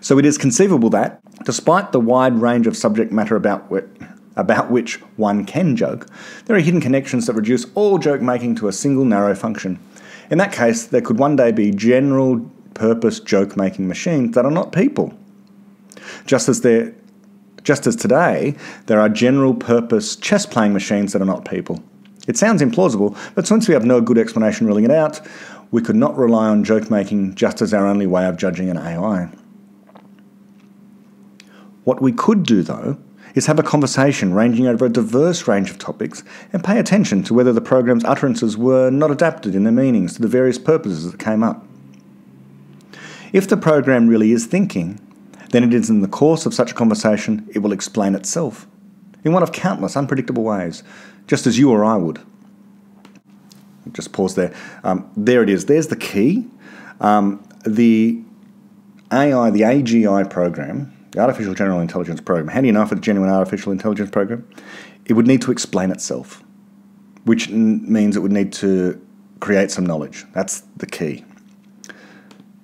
S1: So it is conceivable that, despite the wide range of subject matter about which, about which one can joke, there are hidden connections that reduce all joke making to a single narrow function. In that case, there could one day be general purpose joke making machines that are not people. Just as there just as today, there are general purpose chess playing machines that are not people. It sounds implausible, but since we have no good explanation ruling it out, we could not rely on joke making just as our only way of judging an AI. What we could do, though, is have a conversation ranging over a diverse range of topics and pay attention to whether the program's utterances were not adapted in their meanings to the various purposes that came up. If the program really is thinking, then it is in the course of such a conversation it will explain itself in one of countless unpredictable ways, just as you or I would. Just pause there. Um, there it is. There's the key. Um, the AI, the AGI program, the Artificial General Intelligence Program. Know if it's a genuine artificial intelligence program? It would need to explain itself, which n- means it would need to create some knowledge. That's the key.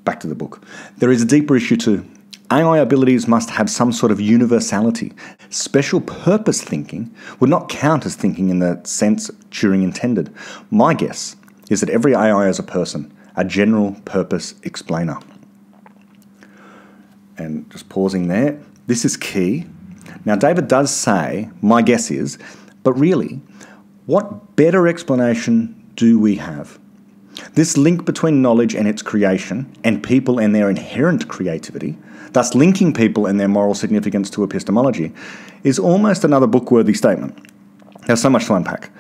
S1: Back to the book. There is a deeper issue too. AI abilities must have some sort of universality. Special purpose thinking would not count as thinking in the sense Turing intended. My guess is that every AI is a person, a general purpose explainer and just pausing there, this is key. Now, David does say, my guess is, but really, what better explanation do we have? This link between knowledge and its creation, and people and their inherent creativity, thus linking people and their moral significance to epistemology, is almost another book worthy statement. There's so much to unpack.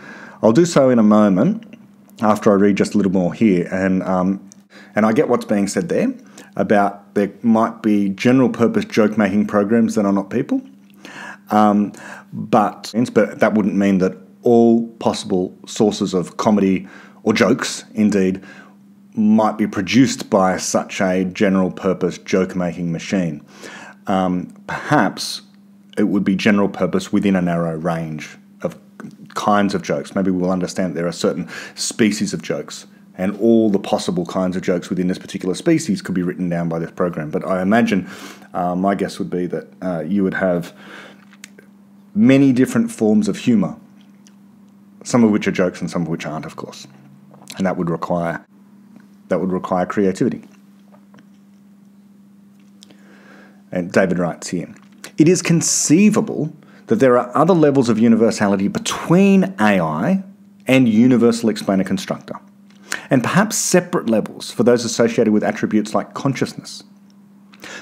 S1: I'll do so in a moment after I read just a little more here, and, um, and I get what's being said there about there might be general purpose joke making programs that are not people. Um, but, but that wouldn't mean that all possible sources of comedy or jokes, indeed, might be produced by such a general purpose joke making machine. Um, perhaps it would be general purpose within a narrow range of kinds of jokes. Maybe we'll understand there are certain species of jokes, and all the possible kinds of jokes within this particular species could be written down by this program. But I imagine uh, my guess would be that uh, you would have many different forms of humour, some of which are jokes and some of which aren't, of course and that would require that would require creativity. And David writes here It is conceivable that there are other levels of universality between AI and universal explainer constructor, and perhaps separate levels for those associated with attributes like consciousness.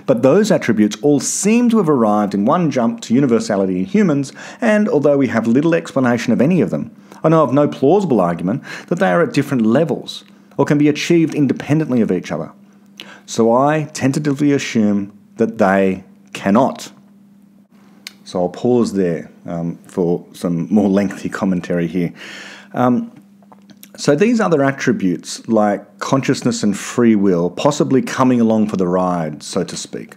S1: But those attributes all seem to have arrived in one jump to universality in humans, and although we have little explanation of any of them, I know of no plausible argument that they are at different levels or can be achieved independently of each other. So I tentatively assume that they cannot. So I'll pause there um, for some more lengthy commentary here. Um, so these other attributes, like consciousness and free will, possibly coming along for the ride, so to speak,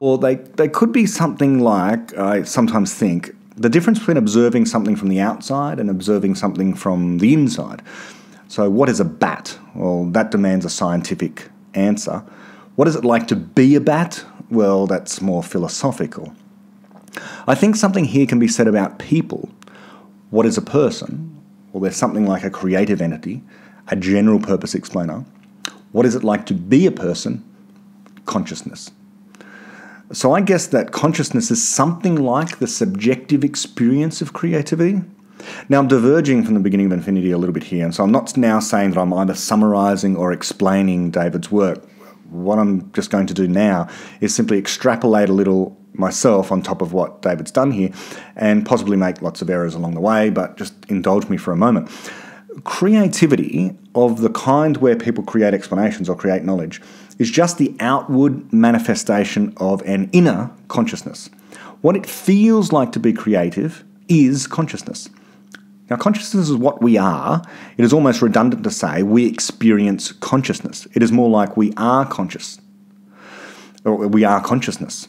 S1: or they, they could be something like, I sometimes think, the difference between observing something from the outside and observing something from the inside. So, what is a bat? Well, that demands a scientific answer. What is it like to be a bat? Well, that's more philosophical. I think something here can be said about people. What is a person? There's something like a creative entity, a general purpose explainer. What is it like to be a person? Consciousness. So I guess that consciousness is something like the subjective experience of creativity. Now, I'm diverging from the beginning of infinity a little bit here, and so I'm not now saying that I'm either summarizing or explaining David's work. What I'm just going to do now is simply extrapolate a little myself on top of what David's done here and possibly make lots of errors along the way, but just indulge me for a moment. Creativity of the kind where people create explanations or create knowledge is just the outward manifestation of an inner consciousness. What it feels like to be creative is consciousness. Now, consciousness is what we are. It is almost redundant to say we experience consciousness. It is more like we are conscious, or we are consciousness.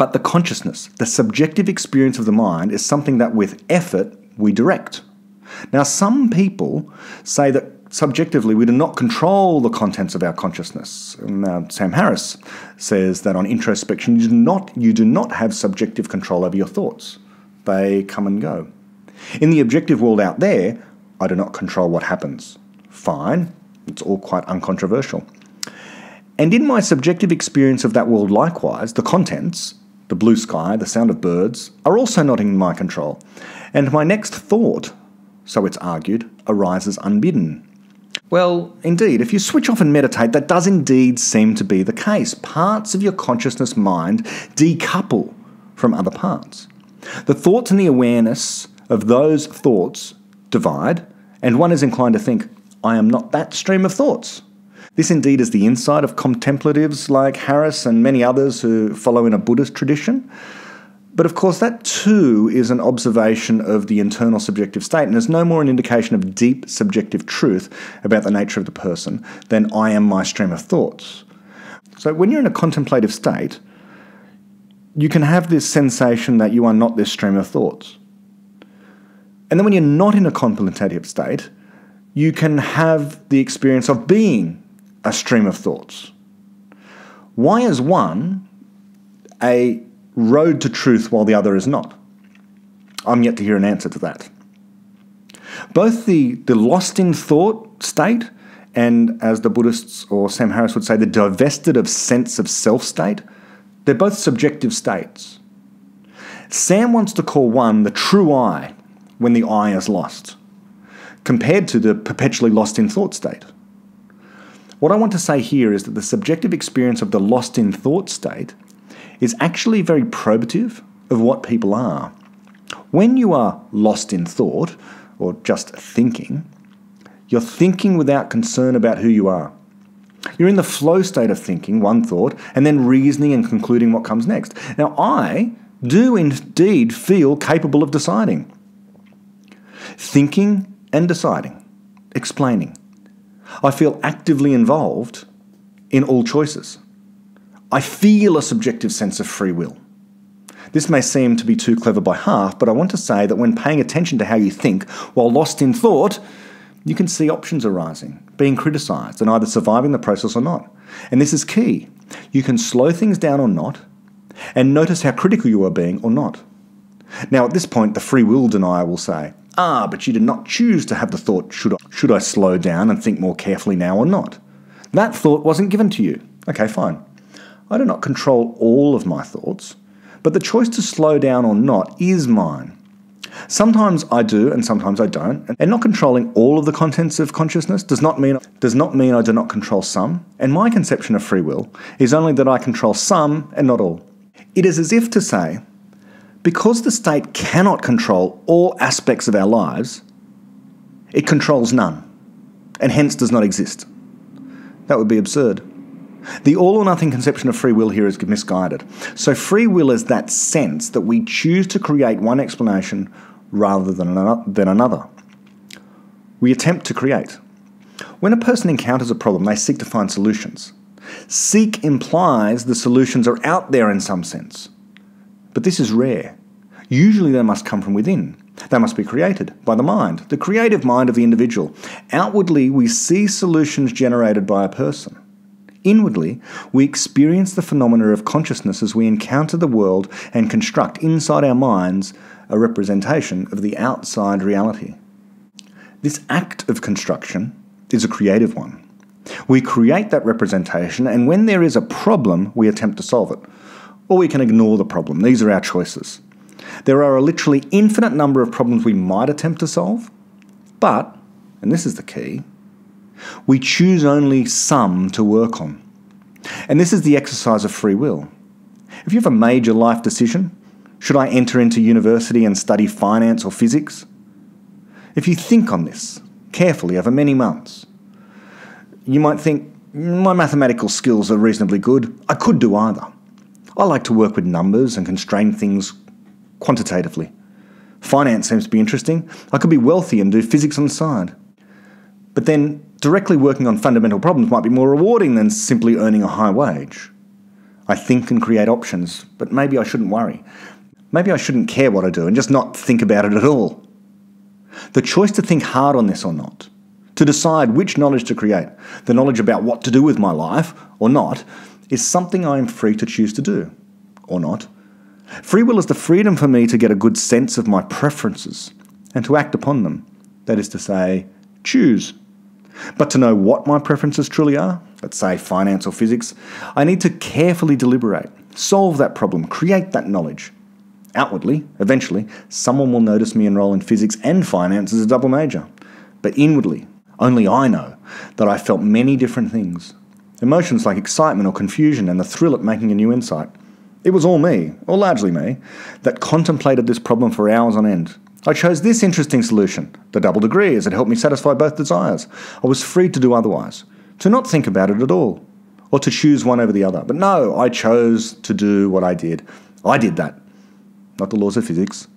S1: But the consciousness, the subjective experience of the mind, is something that with effort we direct. Now, some people say that subjectively, we do not control the contents of our consciousness. Uh, Sam Harris says that on introspection, you do, not, you do not have subjective control over your thoughts, they come and go. In the objective world out there, I do not control what happens. Fine, it's all quite uncontroversial. And in my subjective experience of that world, likewise, the contents, the blue sky, the sound of birds, are also not in my control. And my next thought, so it's argued, arises unbidden. Well, indeed, if you switch off and meditate, that does indeed seem to be the case. Parts of your consciousness mind decouple from other parts. The thoughts and the awareness of those thoughts divide, and one is inclined to think, I am not that stream of thoughts. This indeed is the insight of contemplatives like Harris and many others who follow in a Buddhist tradition. But of course, that too is an observation of the internal subjective state and is no more an indication of deep subjective truth about the nature of the person than I am my stream of thoughts. So when you're in a contemplative state, you can have this sensation that you are not this stream of thoughts. And then when you're not in a contemplative state, you can have the experience of being a stream of thoughts. Why is one a road to truth while the other is not? I'm yet to hear an answer to that. Both the, the lost in thought state and, as the Buddhists or Sam Harris would say, the divested of sense of self state, they're both subjective states. Sam wants to call one the true I when the I is lost, compared to the perpetually lost in thought state. What I want to say here is that the subjective experience of the lost in thought state is actually very probative of what people are. When you are lost in thought, or just thinking, you're thinking without concern about who you are. You're in the flow state of thinking, one thought, and then reasoning and concluding what comes next. Now, I do indeed feel capable of deciding. Thinking and deciding, explaining. I feel actively involved in all choices. I feel a subjective sense of free will. This may seem to be too clever by half, but I want to say that when paying attention to how you think while lost in thought, you can see options arising, being criticised, and either surviving the process or not. And this is key. You can slow things down or not, and notice how critical you are being or not. Now, at this point, the free will denier will say, Ah, but you did not choose to have the thought, should I, should I slow down and think more carefully now or not? That thought wasn't given to you. Okay, fine. I do not control all of my thoughts, but the choice to slow down or not is mine. Sometimes I do and sometimes I don't. And not controlling all of the contents of consciousness does not mean does not mean I do not control some. And my conception of free will is only that I control some and not all. It is as if to say, because the state cannot control all aspects of our lives, it controls none, and hence does not exist. That would be absurd. The all or nothing conception of free will here is misguided. So, free will is that sense that we choose to create one explanation rather than another. We attempt to create. When a person encounters a problem, they seek to find solutions. Seek implies the solutions are out there in some sense. But this is rare. Usually they must come from within. They must be created by the mind, the creative mind of the individual. Outwardly, we see solutions generated by a person. Inwardly, we experience the phenomena of consciousness as we encounter the world and construct inside our minds a representation of the outside reality. This act of construction is a creative one. We create that representation, and when there is a problem, we attempt to solve it. Or we can ignore the problem. These are our choices. There are a literally infinite number of problems we might attempt to solve, but, and this is the key, we choose only some to work on. And this is the exercise of free will. If you have a major life decision, should I enter into university and study finance or physics? If you think on this carefully over many months, you might think, my mathematical skills are reasonably good. I could do either. I like to work with numbers and constrain things quantitatively. Finance seems to be interesting. I could be wealthy and do physics on the side. But then directly working on fundamental problems might be more rewarding than simply earning a high wage. I think and create options, but maybe I shouldn't worry. Maybe I shouldn't care what I do and just not think about it at all. The choice to think hard on this or not, to decide which knowledge to create, the knowledge about what to do with my life or not, is something I am free to choose to do or not. Free will is the freedom for me to get a good sense of my preferences and to act upon them. That is to say, choose. But to know what my preferences truly are, let's say finance or physics, I need to carefully deliberate, solve that problem, create that knowledge. Outwardly, eventually, someone will notice me enroll in physics and finance as a double major. But inwardly, only I know that I felt many different things. Emotions like excitement or confusion and the thrill at making a new insight. It was all me, or largely me, that contemplated this problem for hours on end. I chose this interesting solution, the double degree, as it helped me satisfy both desires. I was free to do otherwise, to not think about it at all, or to choose one over the other. But no, I chose to do what I did. I did that, not the laws of physics.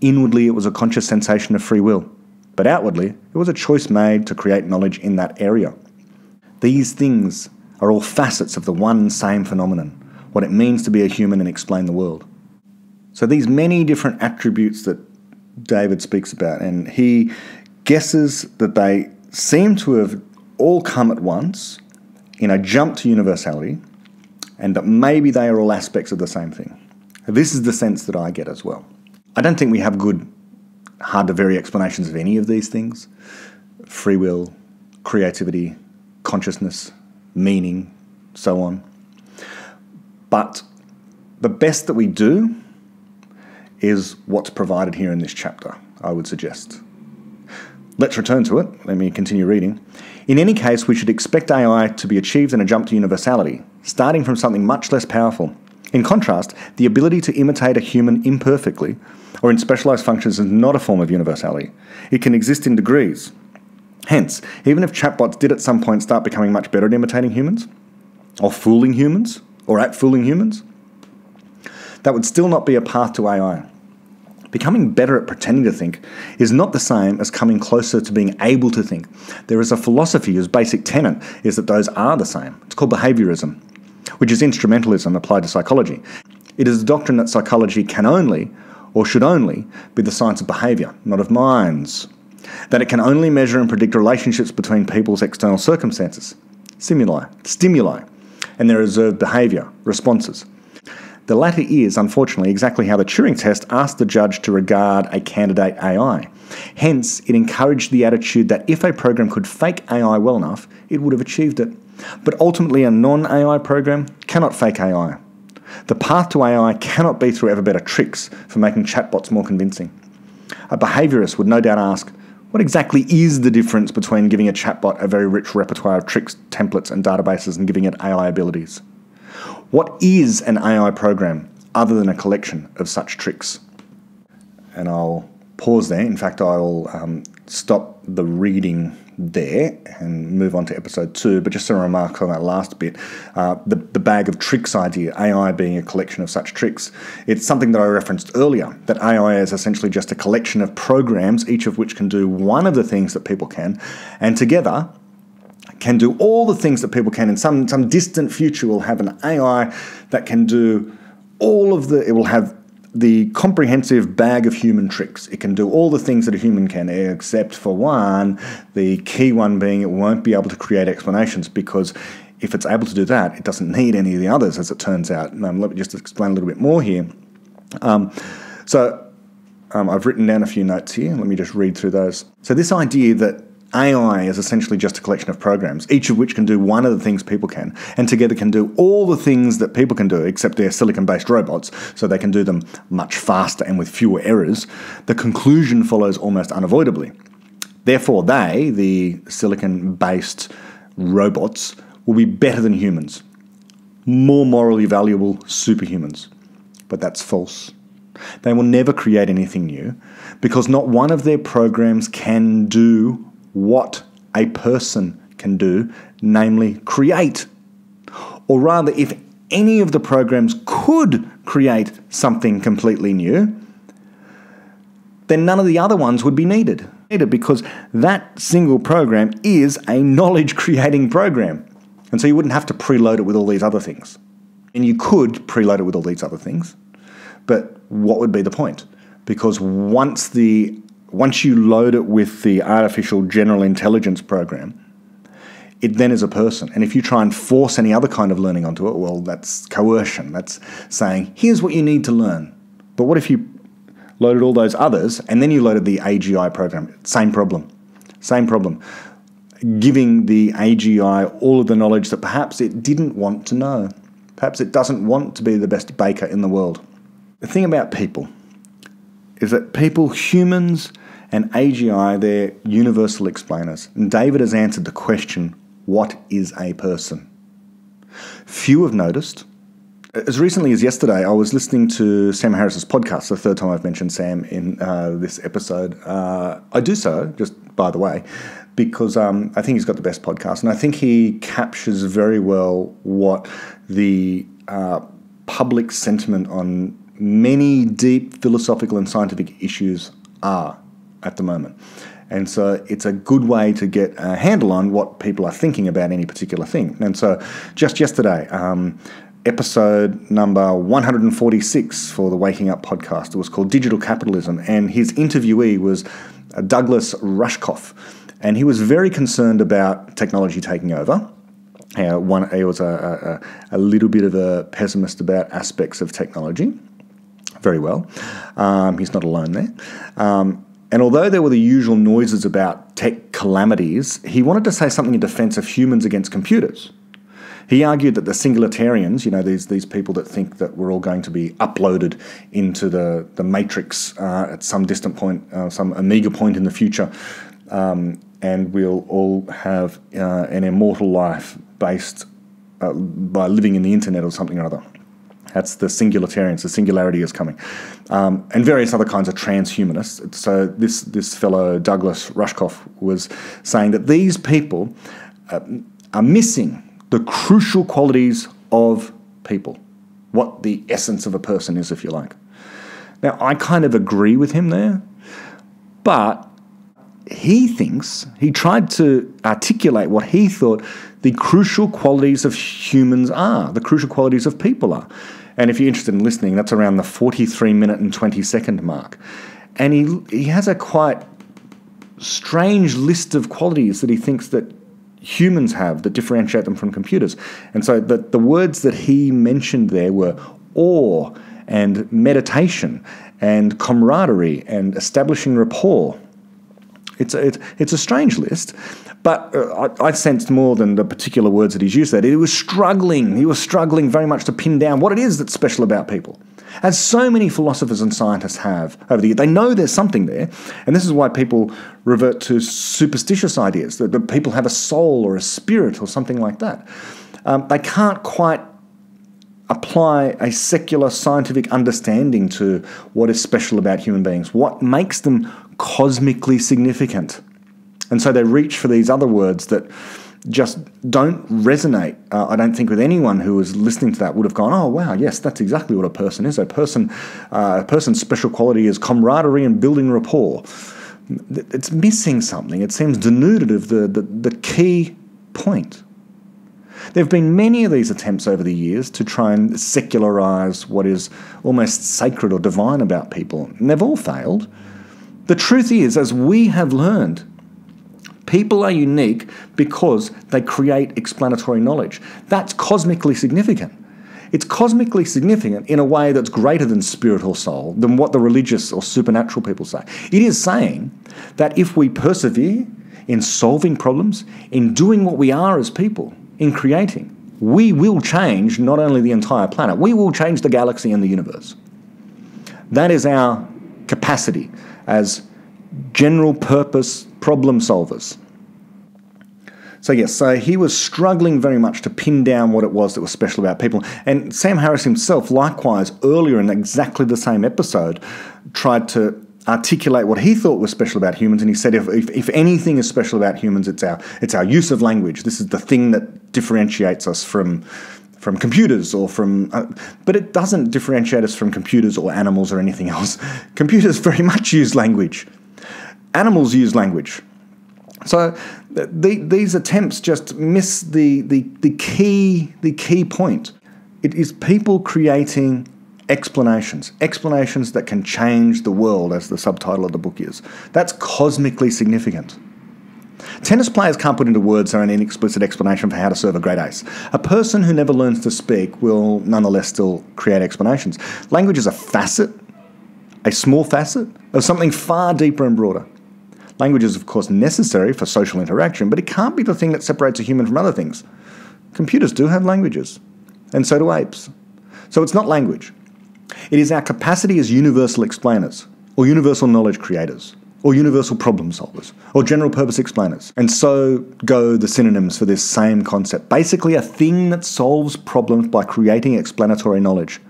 S1: Inwardly, it was a conscious sensation of free will, but outwardly, it was a choice made to create knowledge in that area. These things are all facets of the one same phenomenon what it means to be a human and explain the world. So, these many different attributes that David speaks about, and he guesses that they seem to have all come at once in a jump to universality, and that maybe they are all aspects of the same thing. This is the sense that I get as well. I don't think we have good, hard to vary explanations of any of these things free will, creativity, consciousness, meaning, so on. But the best that we do is what's provided here in this chapter, I would suggest. Let's return to it. Let me continue reading. In any case, we should expect AI to be achieved in a jump to universality, starting from something much less powerful. In contrast, the ability to imitate a human imperfectly or in specialized functions is not a form of universality. It can exist in degrees. Hence, even if chatbots did at some point start becoming much better at imitating humans, or fooling humans, or at fooling humans, that would still not be a path to AI. Becoming better at pretending to think is not the same as coming closer to being able to think. There is a philosophy whose basic tenet is that those are the same. It's called behaviorism, which is instrumentalism applied to psychology. It is a doctrine that psychology can only, or should only, be the science of behaviour, not of minds. That it can only measure and predict relationships between people's external circumstances, stimuli, stimuli, and their observed behaviour, responses. The latter is, unfortunately, exactly how the Turing test asked the judge to regard a candidate AI. Hence, it encouraged the attitude that if a program could fake AI well enough, it would have achieved it. But ultimately, a non AI program cannot fake AI. The path to AI cannot be through ever better tricks for making chatbots more convincing. A behaviourist would no doubt ask, what exactly is the difference between giving a chatbot a very rich repertoire of tricks, templates, and databases and giving it AI abilities? What is an AI program other than a collection of such tricks? And I'll pause there. In fact, I'll um, stop the reading there and move on to episode two. But just a remark on that last bit uh, the, the bag of tricks idea, AI being a collection of such tricks, it's something that I referenced earlier that AI is essentially just a collection of programs, each of which can do one of the things that people can, and together can do all the things that people can. In some, some distant future, we'll have an AI that can do all of the, it will have the comprehensive bag of human tricks. It can do all the things that a human can, except for one, the key one being it won't be able to create explanations because if it's able to do that, it doesn't need any of the others, as it turns out. Um, let me just explain a little bit more here. Um, so um, I've written down a few notes here. Let me just read through those. So this idea that AI is essentially just a collection of programs, each of which can do one of the things people can, and together can do all the things that people can do, except they're silicon based robots, so they can do them much faster and with fewer errors. The conclusion follows almost unavoidably. Therefore, they, the silicon based robots, will be better than humans, more morally valuable superhumans. But that's false. They will never create anything new because not one of their programs can do what a person can do, namely create. Or rather, if any of the programs could create something completely new, then none of the other ones would be needed. Because that single program is a knowledge creating program. And so you wouldn't have to preload it with all these other things. And you could preload it with all these other things. But what would be the point? Because once the once you load it with the artificial general intelligence program, it then is a person. And if you try and force any other kind of learning onto it, well, that's coercion. That's saying, here's what you need to learn. But what if you loaded all those others and then you loaded the AGI program? Same problem. Same problem. Giving the AGI all of the knowledge that perhaps it didn't want to know. Perhaps it doesn't want to be the best baker in the world. The thing about people is that people, humans, and AGI, they're universal explainers. And David has answered the question what is a person? Few have noticed. As recently as yesterday, I was listening to Sam Harris's podcast, the third time I've mentioned Sam in uh, this episode. Uh, I do so, just by the way, because um, I think he's got the best podcast, and I think he captures very well what the uh, public sentiment on many deep philosophical and scientific issues are at the moment. And so it's a good way to get a handle on what people are thinking about any particular thing. And so just yesterday, um, episode number 146 for the Waking Up podcast, it was called Digital Capitalism. And his interviewee was Douglas Rushkoff. And he was very concerned about technology taking over. Uh, one, he was a, a, a little bit of a pessimist about aspects of technology very well. Um, he's not alone there. Um, and although there were the usual noises about tech calamities, he wanted to say something in defense of humans against computers. He argued that the singularitarians, you know, these, these people that think that we're all going to be uploaded into the, the matrix uh, at some distant point, uh, some Omega point in the future, um, and we'll all have uh, an immortal life based uh, by living in the internet or something or other. That's the singularitarians. The singularity is coming, um, and various other kinds of transhumanists. So this this fellow Douglas Rushkoff was saying that these people uh, are missing the crucial qualities of people, what the essence of a person is, if you like. Now, I kind of agree with him there, but he thinks, he tried to articulate what he thought the crucial qualities of humans are, the crucial qualities of people are. And if you're interested in listening, that's around the 43 minute and 20 second mark. And he, he has a quite strange list of qualities that he thinks that humans have that differentiate them from computers. And so the, the words that he mentioned there were awe and meditation and camaraderie and establishing rapport. It's a, it, it's a strange list, but uh, I, I, sensed more than the particular words that he's used that He was struggling. He was struggling very much to pin down what it is that's special about people. As so many philosophers and scientists have over the years, they know there's something there, and this is why people revert to superstitious ideas that, that people have a soul or a spirit or something like that. Um, they can't quite apply a secular scientific understanding to what is special about human beings, what makes them cosmically significant. And so they reach for these other words that just don't resonate. Uh, I don't think with anyone who was listening to that would have gone, "Oh, wow, yes, that's exactly what a person is. A person, uh, a person's special quality is camaraderie and building rapport." It's missing something. It seems denuded of the, the, the key point. There have been many of these attempts over the years to try and secularize what is almost sacred or divine about people, and they've all failed. The truth is, as we have learned, people are unique because they create explanatory knowledge. That's cosmically significant. It's cosmically significant in a way that's greater than spirit or soul, than what the religious or supernatural people say. It is saying that if we persevere in solving problems, in doing what we are as people, in creating, we will change not only the entire planet, we will change the galaxy and the universe. That is our capacity as general purpose problem solvers. So, yes, so he was struggling very much to pin down what it was that was special about people. And Sam Harris himself, likewise, earlier in exactly the same episode, tried to articulate what he thought was special about humans. And he said, if, if, if anything is special about humans, it's our, it's our use of language. This is the thing that differentiates us from from computers or from, uh, but it doesn't differentiate us from computers or animals or anything else. (laughs) Computers very much use language. Animals use language. So the, these attempts just miss the, the, the, key, the key point. It is people creating explanations, explanations that can change the world, as the subtitle of the book is. That's cosmically significant. Tennis players can't put into words their own inexplicit explanation for how to serve a great ace. A person who never learns to speak will nonetheless still create explanations. Language is a facet, a small facet, of something far deeper and broader. Language is, of course, necessary for social interaction, but it can't be the thing that separates a human from other things. Computers do have languages, and so do apes. So it's not language. It is our capacity as universal explainers, or universal knowledge creators, or universal problem solvers, or general purpose explainers. And so go the synonyms for this same concept. Basically, a thing that solves problems by creating explanatory knowledge.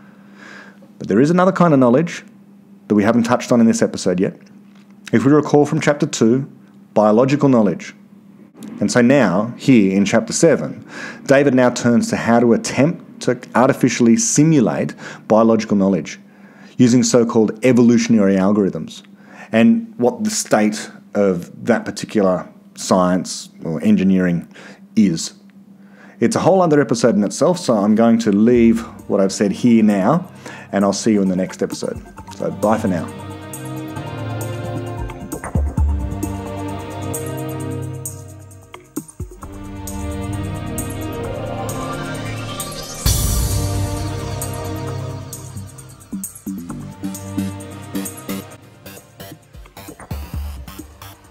S1: But there is another kind of knowledge that we haven't touched on in this episode yet. If we recall from chapter 2, biological knowledge. And so now, here in chapter 7, David now turns to how to attempt to artificially simulate biological knowledge using so called evolutionary algorithms and what the state of that particular science or engineering is. It's a whole other episode in itself, so I'm going to leave what I've said here now, and I'll see you in the next episode. So, bye for now.